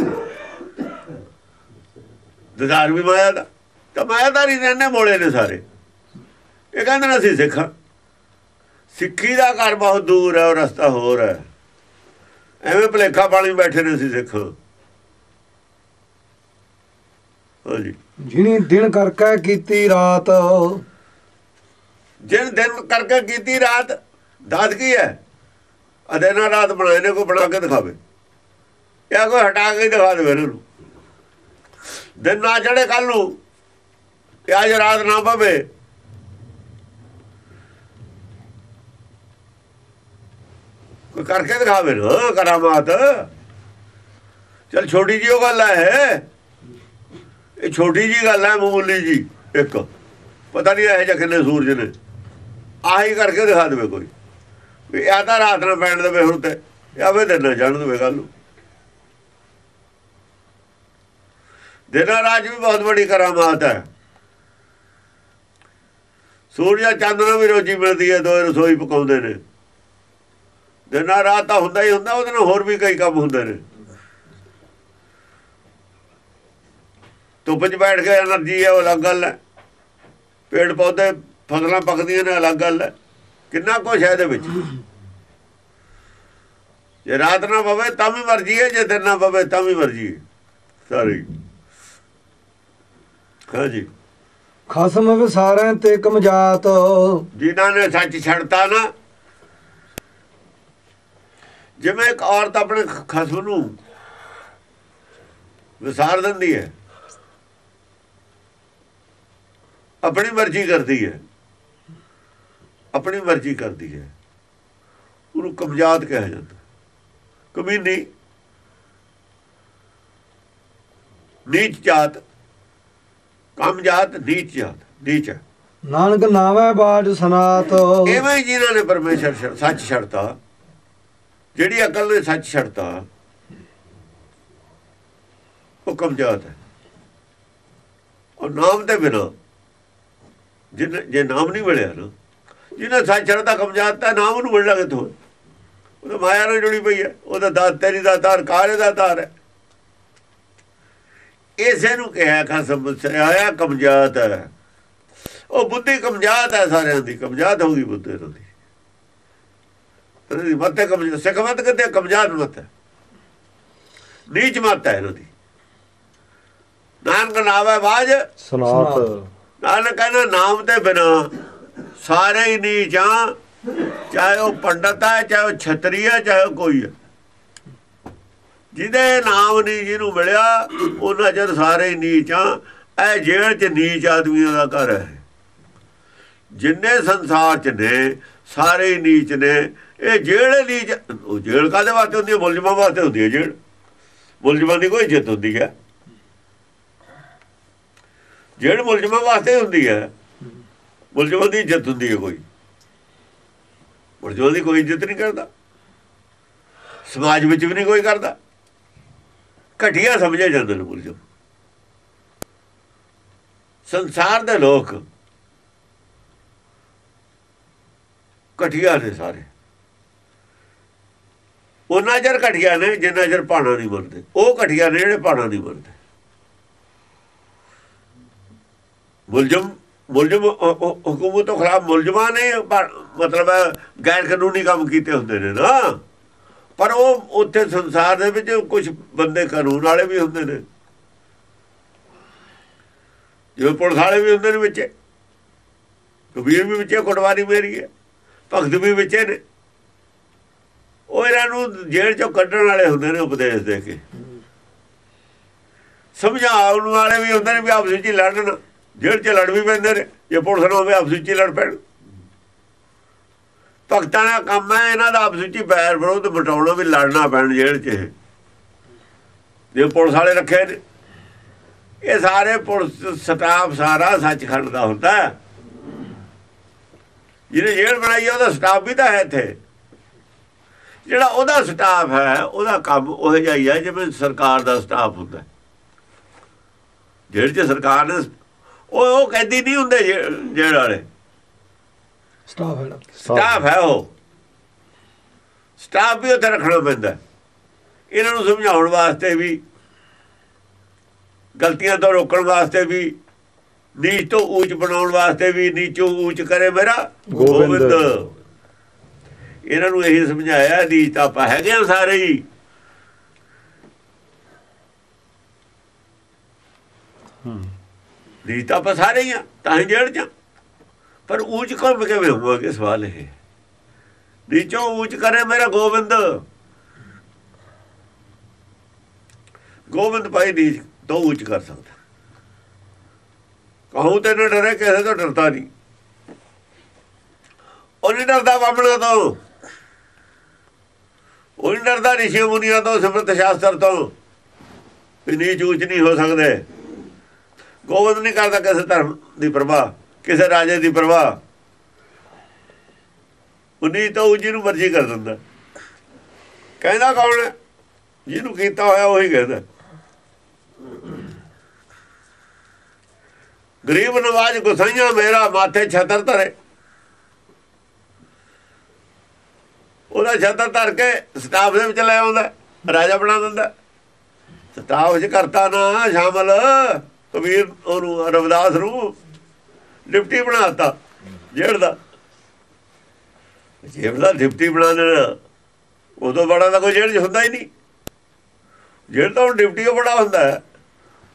ਦਦਾਰ ਵੀ ਮਾਇਆ ਦਾ। ਤਾਂ ਮਾਇਆਦਾਰੀ ਰਹਿਣੇ ਮੋੜੇ ਨੇ ਸਾਰੇ। ਇਹ ਕਹਿੰਦੇ ਨੇ ਅਸੀਂ ਸਿੱਖਾਂ। ਸਿੱਖੀ ਦਾ ਘਰ ਬਹੁਤ ਦੂਰ ਹੈ ਉਹ ਰਸਤਾ ਹੋਰ ਹੈ। ਐਵੇਂ ਭਲੇਖਾ ਪਾਣੀ ਬੈਠੇ ਨੇ ਅਸੀਂ ਸਿੱਖ। ਹਾਂਜੀ ਜਿਨੀ ਦਿਨ ਕਰਕੇ ਕੀਤੀ ਰਾਤ। ਜਿਨ ਦਿਨ ਕਰਕੇ ਕੀਤੀ ਰਾਤ ਦਾਤ ਕੀ ਹੈ? ਅਦੇ ਨਾਲ ਰਾਤ ਬਣਾਏ ਨੇ ਕੋਈ ਬਣਾ ਕੇ ਦਿਖਾਵੇ। ਜਾਂ ਕੋਈ ਹਟਾ ਕੇ ਹੀ ਦਿਖਾ ਦੇਵੇ ਇਹਨਾਂ ਨੂੰ। ਦਿਨ ਨਾ ਚੜੇ ਕੱਲ ਨੂੰ ਤੇ ਅੱਜ ਰਾਤ ਨਾ ਪਵੇ। ਕੋਈ ਕਰਕੇ ਦਿਖਾਵੇ ਨਾ ਕਰਾਮਾਤ ਚਲ ਛੋਟੀ ਜੀ ਉਹ ਗੱਲ ਹੈ। ਇਹ ਛੋਟੀ ਜੀ ਗੱਲ ਹੈ ਮਾਮੂਲੀ ਜੀ, ਇੱਕ। ਪਤਾ ਨਹੀਂ ਇਹ ਜਿਹਾ ਕਿੰਨੇ ਸੂਰਜ ਨੇ। ਆਹੀ ਕਰਕੇ ਦਿਖਾ ਦੇਵੇ ਕੋਈ। ਵੀ ਆ ਤਾਂ ਰਾਤ ਨਾ ਪੈਣ ਦੇਵੇ ਹੁਣ ਤੇ ਆਵੇ ਦਿਨ ਨਾ ਜਾਣ ਦੇਵੇ ਗੱਲ ਨੂੰ। ਦਿਨਾ ਰਾਜ ਵੀ ਬਹੁਤ ਵੱਡੀ ਕਰਾਮਾਤ ਹੈ। ਸੂਰਜ ਚੰਦ ਨੂੰ ਵੀ ਰੋਜੀ ਮਿਲਦੀ ਹੈ, ਦੋ ਰਸੋਈ ਪਕਾਉਂਦੇ ਨੇ। ਦਿਨਾ ਰਾਤ ਤਾਂ ਹੁੰਦਾ ਹੀ ਹੁੰਦਾ, ਉਹਦੇ ਨਾਲ ਹੋਰ ਵੀ ਕਈ ਕੰਮ ਹੁੰਦੇ ਨੇ। ਧੁੱਪ 'ਚ ਬੈਠ ਕੇ એનર્ਜੀ ਹੈ, ਉਹ ਅਲੱਗ ਗੱਲ ਹੈ। ਪੇੜ ਪੌਦੇ, ਫਸਲਾਂ ਪੱਕਦੀਆਂ ਨੇ, ਅਲੱਗ ਗੱਲ ਹੈ। ਕਿੰਨਾ ਕੁਝ ਹੈ ਇਹਦੇ ਵਿੱਚ। ਜੇ ਰਾਤ ਨਾ ਪਵੇ, ਤਾਂ ਵੀ ਮਰਜ਼ੀ ਹੈ, ਜੇ ਦਿਨ ਨਾ ਪਵੇ, ਤਾਂ ਵੀ ਮਰਜ਼ੀ ਹੈ। ਸਾਰੀ ਹਾਂਜੀ ਖਸਮ ਵਿਸਾਰੈ ਤੇ ਕਮਜਾਤ ਜਿਨ੍ਹਾਂ ਨੇ ਸੱਚ ਛੱਡਤਾ ਨਾ ਜਿਵੇਂ ਇੱਕ ਔਰਤ ਆਪਣੇ ਖਸਮ ਨੂੰ ਵਿਸਾਰ ਦਿੰਦੀ ਹੈ ਆਪਣੀ ਮਰਜ਼ੀ ਕਰਦੀ ਹੈ ਆਪਣੀ ਮਰਜ਼ੀ ਕਰਦੀ ਹੈ ਉਹਨੂੰ ਕਮਜਾਤ ਕਿਹਾ ਜਾਂਦਾ। ਕਮੀਨੀ ਨੀਚ ਜਾਤ ਕਮਜਾਤ ਨੀਚ ਜਾਤ ਨੀਚ ਨਾਨਕ ਨਾਵੇਂ ਬਾਜ ਸਨਾਤ। ਐਵੇਂ ਜਿਨ੍ਹਾਂ ਨੇ ਪਰਮੇਸ਼ਰ ਸੱਚ ਛੱਡਤਾ ਜਿਹੜੀ ਅਕਲ ਨੇ ਸੱਚ ਛੱਡਤਾ ਉਹ ਕਮਜ਼ਾਤ ਹੈ। ਉਹ ਨਾਮ ਤੇ ਬਿਨਾ ਜਿਨ ਜੇ ਨਾਮ ਨਹੀਂ ਮਿਲਿਆ ਨਾ ਜਿਹਨੇ ਸੱਚ ਛੱਡਤਾ ਕਮਜ਼ਾਤ ਤਾਂ ਨਾਮ ਨੂੰ ਕਿੱਥੋਂ? ਉਹ ਤਾਂ ਮਾਇਆ ਨਾਲ ਜੁੜੀ ਪਈ ਹੈ ਉਹਦਾ ਦਾਤ ਤੇਰੀ ਦਾ ਤਾਰ ਕਾਰੇ ਦਾ ਤਾਰ ਹੈ। ਇਸੇ ਨੂੰ ਕਿਹਾ ਖਸਮ ਆਇਆ ਕਮਜ਼ਾਤ ਹੈ। ਉਹ ਬੁੱਧੀ ਕਮਜ਼ਾਤ ਹੈ ਸਾਰਿਆਂ ਦੀ ਕਮਜ਼ਾਤ ਹੋ ਗਈ ਬੁੱਧੀ ਦੀ। ਇਹਨਾਂ ਦੀ ਮੱਤ ਕਮਜ਼ਾਤ ਸਿੱਖ ਮੱਤ ਕਿਤੇ ਕਮਜ਼ਾਤ ਮੱਤ ਹੈ। ਨੀਚ ਮੱਤ ਹੈ ਇਹਨਾਂ ਦੀ। ਨਾਨਕ ਨਾਵੇ ਬਾਜ। ਸਨਾਤ। ਨਾਨਕ ਕਹਿੰਦਾ ਨਾਮ ਤੇ ਬਿਨਾ ਸਾਰੇ ਹੀ ਨੀਚਾਂ ਚਾਹੇ ਉਹ ਪੰਡਤ ਹੈ ਚਾਹੇ ਉਹ ਛਤਰੀ ਹੈ ਚਾਹੇ ਕੋਈ ਹੈ। ਜਿਹਦੇ ਨਾਮ ਨਹੀਂ ਜਿਹਨੂੰ ਮਿਲਿਆ ਉਹਨਾਂ ਚਿਰ ਸਾਰੇ ਹੀ ਨੀਚਾਂ ਇਹ ਜੇਲ੍ਹ 'ਚ ਨੀਚ ਆਦਮੀਆਂ ਦਾ ਘਰ ਹੈ। ਜਿੰਨੇ ਸੰਸਾਰ 'ਚ ਨੇ, ਸਾਰੇ ਨੀਚ ਨੇ। ਇਹ ਜੇਲ੍ਹ ਨੀਚ, ਉਹ ਜੇਲ੍ਹ ਕਾਦੇ ਵਾਸਤੇ ਹੁੰਦੀ ਹੈ? ਮੁਲਜ਼ਮਾਂ ਵਾਸਤੇ ਹੁੰਦੀ ਹੈ ਜੇਲ੍ਹ। ਮੁਲਜ਼ਮਾਂ ਦੀ ਕੋਈ ਇੱਜ਼ਤ ਹੁੰਦੀ ਹੈ। ਜੇਲ੍ਹ ਮੁਲਜ਼ਮਾਂ ਵਾਸਤੇ ਹੁੰਦੀ ਹੈ। ਮੁਲਜ਼ਮਾਂ ਦੀ ਇੱਜ਼ਤ ਹੁੰਦੀ ਹੈ ਕੋਈ। ਮੁਲਜ਼ਮਾਂ ਦੀ ਕੋਈ ਇੱਜ਼ਤ ਨਹੀਂ ਕਰਦਾ। ਸਮਾਜ ਵਿੱਚ ਵੀ ਨਹੀਂ ਕੋਈ ਕਰਦਾ। ਘਟੀਆ ਸਮਝੇ ਜਾਂਦੇ ਨੇ ਮੁਲਜ਼ਮ ਸੰਸਾਰ ਦੇ ਲੋਕ ਘਟੀਆ ਨੇ ਸਾਰੇ। ਉਹਨਾਂ ਚਿਰ ਘਟੀਆ ਨੇ, ਜਿੰਨਾ ਚਿਰ ਪਾਣਾ ਨਹੀਂ ਮੰਨਦੇ। ਉਹ ਘਟੀਆ ਨੇ ਜਿਹੜੇ ਪਾਣਾ ਨਹੀਂ ਮੰਨਦੇ। ਮੁਲਜ਼ਮ ਮੁਲਜ਼ਮ ਹਕੂਮਤ ਤੋਂ ਖਿਲਾਫ ਮੁਲਜ਼ਮਾਂ ਨੇ ਮਤਲਬ ਗੈਰ ਕਾਨੂੰਨੀ ਕੰਮ ਕੀਤੇ ਹੁੰਦੇ ਨੇ ਨਾ। ਪਰ ਉਹ ਉੱਥੇ ਸੰਸਾਰ ਦੇ ਵਿੱਚ ਕੁਝ ਬੰਦੇ ਕਾਨੂੰਨ ਵਾਲੇ ਵੀ ਹੁੰਦੇ ਨੇ। ਜਿਵੇਂ ਪੁਲਿਸ ਵਾਲੇ ਵੀ ਹੁੰਦੇ ਨੇ ਵਿੱਚ। ਕਬੀਰ ਵੀ ਵਿੱਚ ਕੁਟਵਾਰੀ ਮੇਰੀ ਹੈ। ਭਗਤ ਵੀ ਵਿੱਚ ਨੇ। ਉਹ ਇਹਨਾਂ ਨੂੰ ਜੇਲ੍ਹ ਚੋਂ ਕੱਢਣ ਵਾਲੇ ਹੁੰਦੇ ਨੇ ਉਪਦੇਸ਼ ਦੇ ਕੇ। ਸਮਝਾਉਣ ਵਾਲੇ ਵੀ ਹੁੰਦੇ ਨੇ ਵੀ ਆਪਸ ਵਿੱਚ ਹੀ ਲੜਨ। ਜੇਲ੍ਹ 'ਚ ਲੜ ਵੀ ਪੈਂਦੇ ਨੇ। ਜੇ ਪੁਲਿਸ ਨਾਲ ਹੋਵੇ, ਆਪਸ ਵਿੱਚ ਹੀ ਲੜ ਪੈਣ। ਭਗਤਾਂ ਦਾ ਕੰਮ ਹੈ, ਇਹਨਾਂ ਦਾ ਆਪਸ ਵਿੱਚ ਹੀ ਬੈਰ ਵਿਰੋਧ ਮਟਾਉਣਾ ਵੀ ਲੜਨਾ ਪੈਣ ਜੇਲ੍ਹ 'ਚ ਜੇ ਪੁਲਿਸ ਵਾਲੇ ਰੱਖੇ ਨੇ। ਇਹ ਸਾਰੇ ਪੁਲਿਸ ਸਟਾਫ ਸਾਰਾ ਸੱਚਖੰਡ ਦਾ ਹੁੰਦਾ ਜਿਹਨੇ ਜੇਲ੍ਹ ਬਣਾਈ ਹੈ ਉਹਦਾ ਸਟਾਫ ਵੀ ਤਾਂ ਹੈ ਇੱਥੇ। ਜਿਹੜਾ ਉਹਦਾ ਸਟਾਫ ਹੈ, ਉਹਦਾ ਕੰਮ ਉਹ ਜਿਹਾ ਹੈ ਜਿਵੇਂ ਸਰਕਾਰ ਦਾ ਸਟਾਫ ਹੁੰਦਾ ਜੇਲ੍ਹ 'ਚ ਸਰਕਾਰ ਨੇ, ਉਹ ਉਹ ਕੈਦੀ ਨਹੀਂ ਹੁੰਦੇ ਜੇ- ਜੇਲ੍ਹ ਵਾਲੇ। ਸਟਾਫ ਹੈ ਨਾ। ਸਟਾਫ ਹੈ ਉਹ ਸਟਾਫ ਵੀ ਉੱਥੇ ਰੱਖਣਾ ਪੈਂਦਾ ਇਹਨਾਂ ਨੂੰ ਸਮਝਾਉਣ ਵਾਸਤੇ ਵੀ ਗਲਤੀਆਂ ਤੋਂ ਰੋਕਣ ਵਾਸਤੇ ਵੀ ਨੀਚ ਤੋਂ ਉੱਚ ਬਣਾਉਣ ਵਾਸਤੇ ਵੀ ਨੀਚੋਂ ਉੱਚ ਕਰੇ ਮੇਰਾ ਗੋਬਿੰਦ। ਇਹਨਾਂ ਨੂੰ ਇਹੀ ਸਮਝਾਇਆ ਨੀਚ ਤਾਂ ਆਪਾਂ ਹੈਗੇ ਆ ਸਾਰੇ ਹੀ। ਨੀਚ ਤਾਂ ਆਪਾਂ ਸਾਰੇ ਹੀ ਆ ਤਾਂ ਹੀ ਜੇਲ੍ਹ ਚ ਪਰ ਉੱਚ ਕੌਣ ਕਿਵੇਂ ਹੋਵਾਂਗੇ ਸਵਾਲ ਇਹ। ਨੀਚੋਂ ਉੱਚ ਕਰੇ ਮੇਰਾ ਗੋਬਿੰਦ। ਗੋਬਿੰਦ ਭਾਈ ਨੀਚ ਤੋਂ ਉੱਚ ਕਰ ਸਕਦਾ। ਕਹੂੰ ਤੇ ਡਰੇ, ਕਿਸੇ ਤੋਂ ਡਰਦਾ ਨਹੀਂ। ਉਹ ਨਹੀਂ ਡਰਦਾ ਬਾਬਣਾ ਤੋਂ। ਉਹ ਨੀ ਡਰਦਾ ਰਿਸ਼ੀ ਮੁਨੀਆਂ ਤੋਂ, ਸਿਮਰਤ ਸ਼ਾਸਤਰ ਤੋਂ। ਵੀ ਨੀਚ ਉੱਚ ਨਹੀਂ ਹੋ ਸਕਦੇ। ਗੋਬਿੰਦ ਨਹੀਂ ਕਰਦਾ ਕਿਸੇ ਧਰਮ ਦੀ ਪ੍ਰਭਾਵ ਕਿਸੇ ਰਾਜੇ ਦੀ ਪ੍ਰਵਾਹ। ਉਨੀ ਤਾਂ ਉਹ ਜਿਹਨੂੰ ਮਰਜ਼ੀ ਕਰ ਦਿੰਦਾ। ਕਹਿੰਦਾ ਕੌਣ ਹੈ? ਜਿਹਨੂੰ ਕੀਤਾ ਹੋਇਆ ਉਹੀ ਕਹਿੰਦਾ। ਗਰੀਬ ਨਵਾਜ ਗੁਸਾਈਆਂ, ਮੇਰਾ ਮਾਥੇ ਛਤਰ ਧਰੇ। ਉਹਦਾ ਛਤਰ ਧਰ ਕੇ ਸਟਾਫ ਦੇ ਵਿੱਚ ਲੈ ਆਉਂਦਾ, ਰਾਜਾ ਬਣਾ ਦਿੰਦਾ। ਸਟਾਫ ਵਿੱਚ ਕਰਤਾ ਨਾ ਸ਼ਾਮਲ, ਕਬੀਰ ਉਹਨੂੰ ਰਵਿਦਾਸ ਨੂੰ ਡਿਪਟੀ ਬਣਾਤਾ ਜੇਲ੍ਹ ਦਾ। ਜੇਲ੍ਹ ਦਾ ਡਿਪਟੀ ਬਣਾ ਦੇਣਾ ਉਦੋਂ ਬੜਾ ਤਾਂ ਕੋਈ ਜੇਲ੍ਹ 'ਚ ਹੁੰਦਾ ਹੀ ਨਹੀਂ। ਜੇਲ੍ਹ ਤਾਂ ਹੁਣ ਡਿਪਟੀ ਉਹ ਬੜਾ ਹੁੰਦਾ ਹੈ।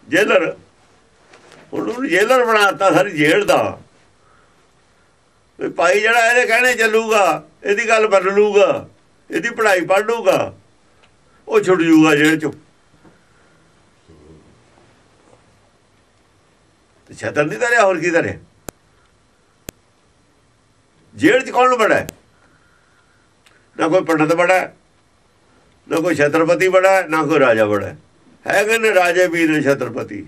ਜੇਲਰ, ਉਹਨੂੰ ਜੇਲਰ ਬਣਾਤਾ ਸਾਰੀ ਜੇਲ੍ਹ ਦਾ। ਵੀ ਭਾਈ ਜਿਹੜਾ ਇਹਦੇ ਕਹਿਣੇ ਚੱਲੂਗਾ, ਇਹਦੀ ਗੱਲ ਮੰਨ ਲੂਗਾ ਇਹਦੀ ਪੜ੍ਹਾਈ ਪੜ੍ਹ ਲੂਗਾ ਉਹ ਛੁੱਟ ਜੂਗਾ ਜੇਲ੍ਹ ਚੋਂ। ਤੇ ਛਤਰ ਨਹੀਂ ਧਰਿਆ, ਹੋਰ ਕੀ ਧਰਿਆ? ਜੇਲ੍ਹ ਚ ਕੌਣ ਬੜਾ ਹੈ? ਨਾ ਕੋਈ ਪੰਡਤ ਬੜਾ ਹੈ, ਨਾ ਕੋਈ ਛਤਰਪਤੀ ਬੜਾ ਹੈ, ਨਾ ਕੋਈ ਰਾਜਾ ਬੜਾ ਹੈ। ਹੈਗੇ ਨੇ ਰਾਜੇ ਵੀ ਨੇ ਛਤਰਪਤੀ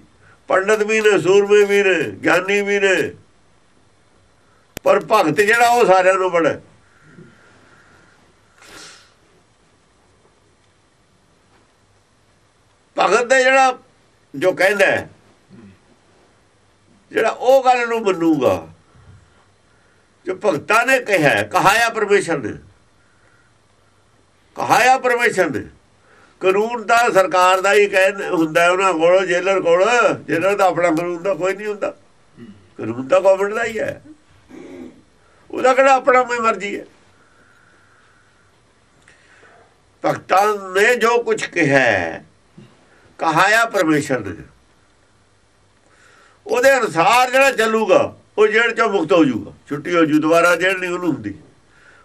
ਪੰਡਤ ਵੀ ਨੇ ਸੂਰਮੇ ਵੀ ਨੇ ਗਿਆਨੀ ਵੀ ਨੇ ਪਰ ਭਗਤ ਜਿਹੜਾ ਉਹ ਸਾਰਿਆਂ ਨੂੰ ਬੜਾ ਭਗਤ ਦਾ ਜਿਹੜਾ ਜੋ ਕਹਿੰਦਾ ਜਿਹੜਾ ਉਹ ਗੱਲ ਨੂੰ ਮੰਨੂਗਾ ਜੋ ਭਗਤਾਂ ਨੇ ਕਿਹਾ ਕਹਾਇਆ ਪਰਮੇਸ਼ਰ ਨੇ। ਕਹਾਇਆ ਪਰਮੇਸ਼ਰ ਨੇ। ਕਾਨੂੰਨ ਤਾਂ ਸਰਕਾਰ ਦਾ ਹੀ ਕਹਿ ਹੁੰਦਾ ਉਹਨਾਂ ਕੋਲ ਜੇਲਰ ਕੋਲ ਜੇਲਰ ਦਾ ਆਪਣਾ ਕਾਨੂੰਨ ਦਾ ਕੋਈ ਨਹੀਂ ਹੁੰਦਾ। ਕਾਨੂੰਨ ਤਾਂ ਗਵਰਨਮੈਂਟ ਦਾ ਹੀ ਹੈ। ਉਹਦਾ ਕਿਹੜਾ ਆਪਣਾ ਕੋਈ ਮਰਜ਼ੀ ਹੈ? ਭਗਤਾਂ ਨੇ ਜੋ ਕੁਝ ਕਿਹਾ ਕਹਾਇਆ ਪਰਮੇਸ਼ਰ ਨੇ। ਉਹਦੇ ਅਨੁਸਾਰ ਜਿਹੜਾ ਚੱਲੂਗਾ ਉਹ ਜੇਲ੍ਹ ਚੋਂ ਮੁਕਤ ਹੋ ਜਾਊਗਾ। ਛੁੱਟੀ ਹੋ ਜੂ, ਦੁਬਾਰਾ ਜੇਲ੍ਹ ਨਹੀਂ ਉਹਨੂੰ ਹੁੰਦੀ।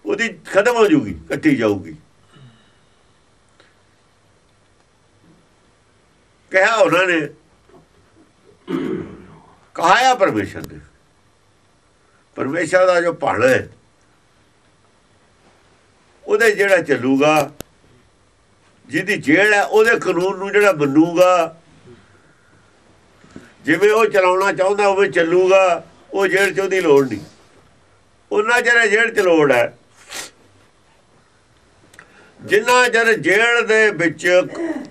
ਉਹਦੀ ਖਤਮ ਹੋ ਜੂਗੀ ਕੱਟੀ ਜਾਊਗੀ। ਕਿਹਾ ਉਹਨਾਂ ਨੇ, ਕਹਾਇਆ ਪਰਮੇਸ਼ਰ ਨੇ। ਪਰਮੇਸ਼ਰ ਦਾ ਜੋ ਭਾਣਾ ਹੈ, ਉਹਦੇ ਜਿਹੜਾ ਚੱਲੂਗਾ, ਜਿਹਦੀ ਜੇਲ੍ਹ ਹੈ, ਉਹਦੇ ਕਾਨੂੰਨ ਨੂੰ ਜਿਹੜਾ ਮੰਨੂਗਾ, ਜਿਵੇਂ ਉਹ ਚਲਾਉਣਾ ਚਾਹੁੰਦਾ, ਉਵੇਂ ਚੱਲੂਗਾ। ਉਹ ਜੇਲ੍ਹ ਚ ਉਹਦੀ ਲੋੜ ਨਹੀਂ। ਉਹਨਾਂ ਚਿਰ ਜੇਲ੍ਹ ਚ ਲੋੜ ਹੈ। ਜਿੰਨਾ ਚਿਰ ਜੇਲ੍ਹ ਦੇ ਵਿੱਚ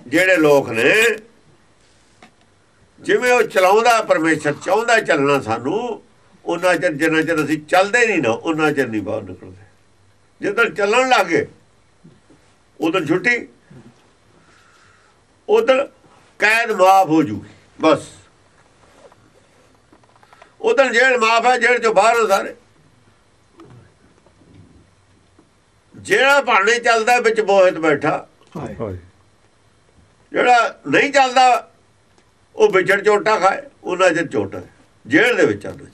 ਜਿਹੜੇ ਲੋਕ ਨੇ, ਜਿਵੇਂ ਉਹ ਚਲਾਉਂਦਾ ਪਰਮੇਸ਼ਰ, ਚਾਹੁੰਦਾ ਚੱਲਣਾ ਸਾਨੂੰ, ਉਹਨਾਂ ਚਿਰ ਜਿੰਨਾ ਚਿਰ ਅਸੀਂ ਚੱਲਦੇ ਨਹੀਂ ਨਾ, ਉਹਨਾਂ ਚਿਰ ਨਹੀਂ ਬਾਹਰ ਨਿਕਲਦੇ। ਜਦੋਂ ਚੱਲਣ ਲੱਗੇ, ਉਦੋਂ ਛੁੱਟੀ, ਉਦੋਂ ਕੈਦ ਮਾਫ ਹੋ ਜੂਗੀ, ਬਸ। ਉਦੋਂ ਜੇਲ੍ਹ ਮਾਫ ਹੈ ਜੇਲ੍ਹ ਚੋਂ ਬਾਹਰ ਹੋ ਸਾਰੇ। ਜਿਹੜਾ ਭਾਣੇ ਚੱਲਦਾ ਵਿੱਚ ਬੋਹਤ ਬੈਠਾ। ਹਾਏ। ਹਾਏ। ਜਿਹੜਾ ਨਹੀਂ ਚੱਲਦਾ ਉਹ ਵਿਚੜ ਝੋਟਾ ਖਾਏ ਉਹਨਾਂ ਚ ਝੋਟਾ ਹੈ। ਜੇਲ੍ਹ ਦੇ ਵਿੱਚ ਆਉਂਦਾ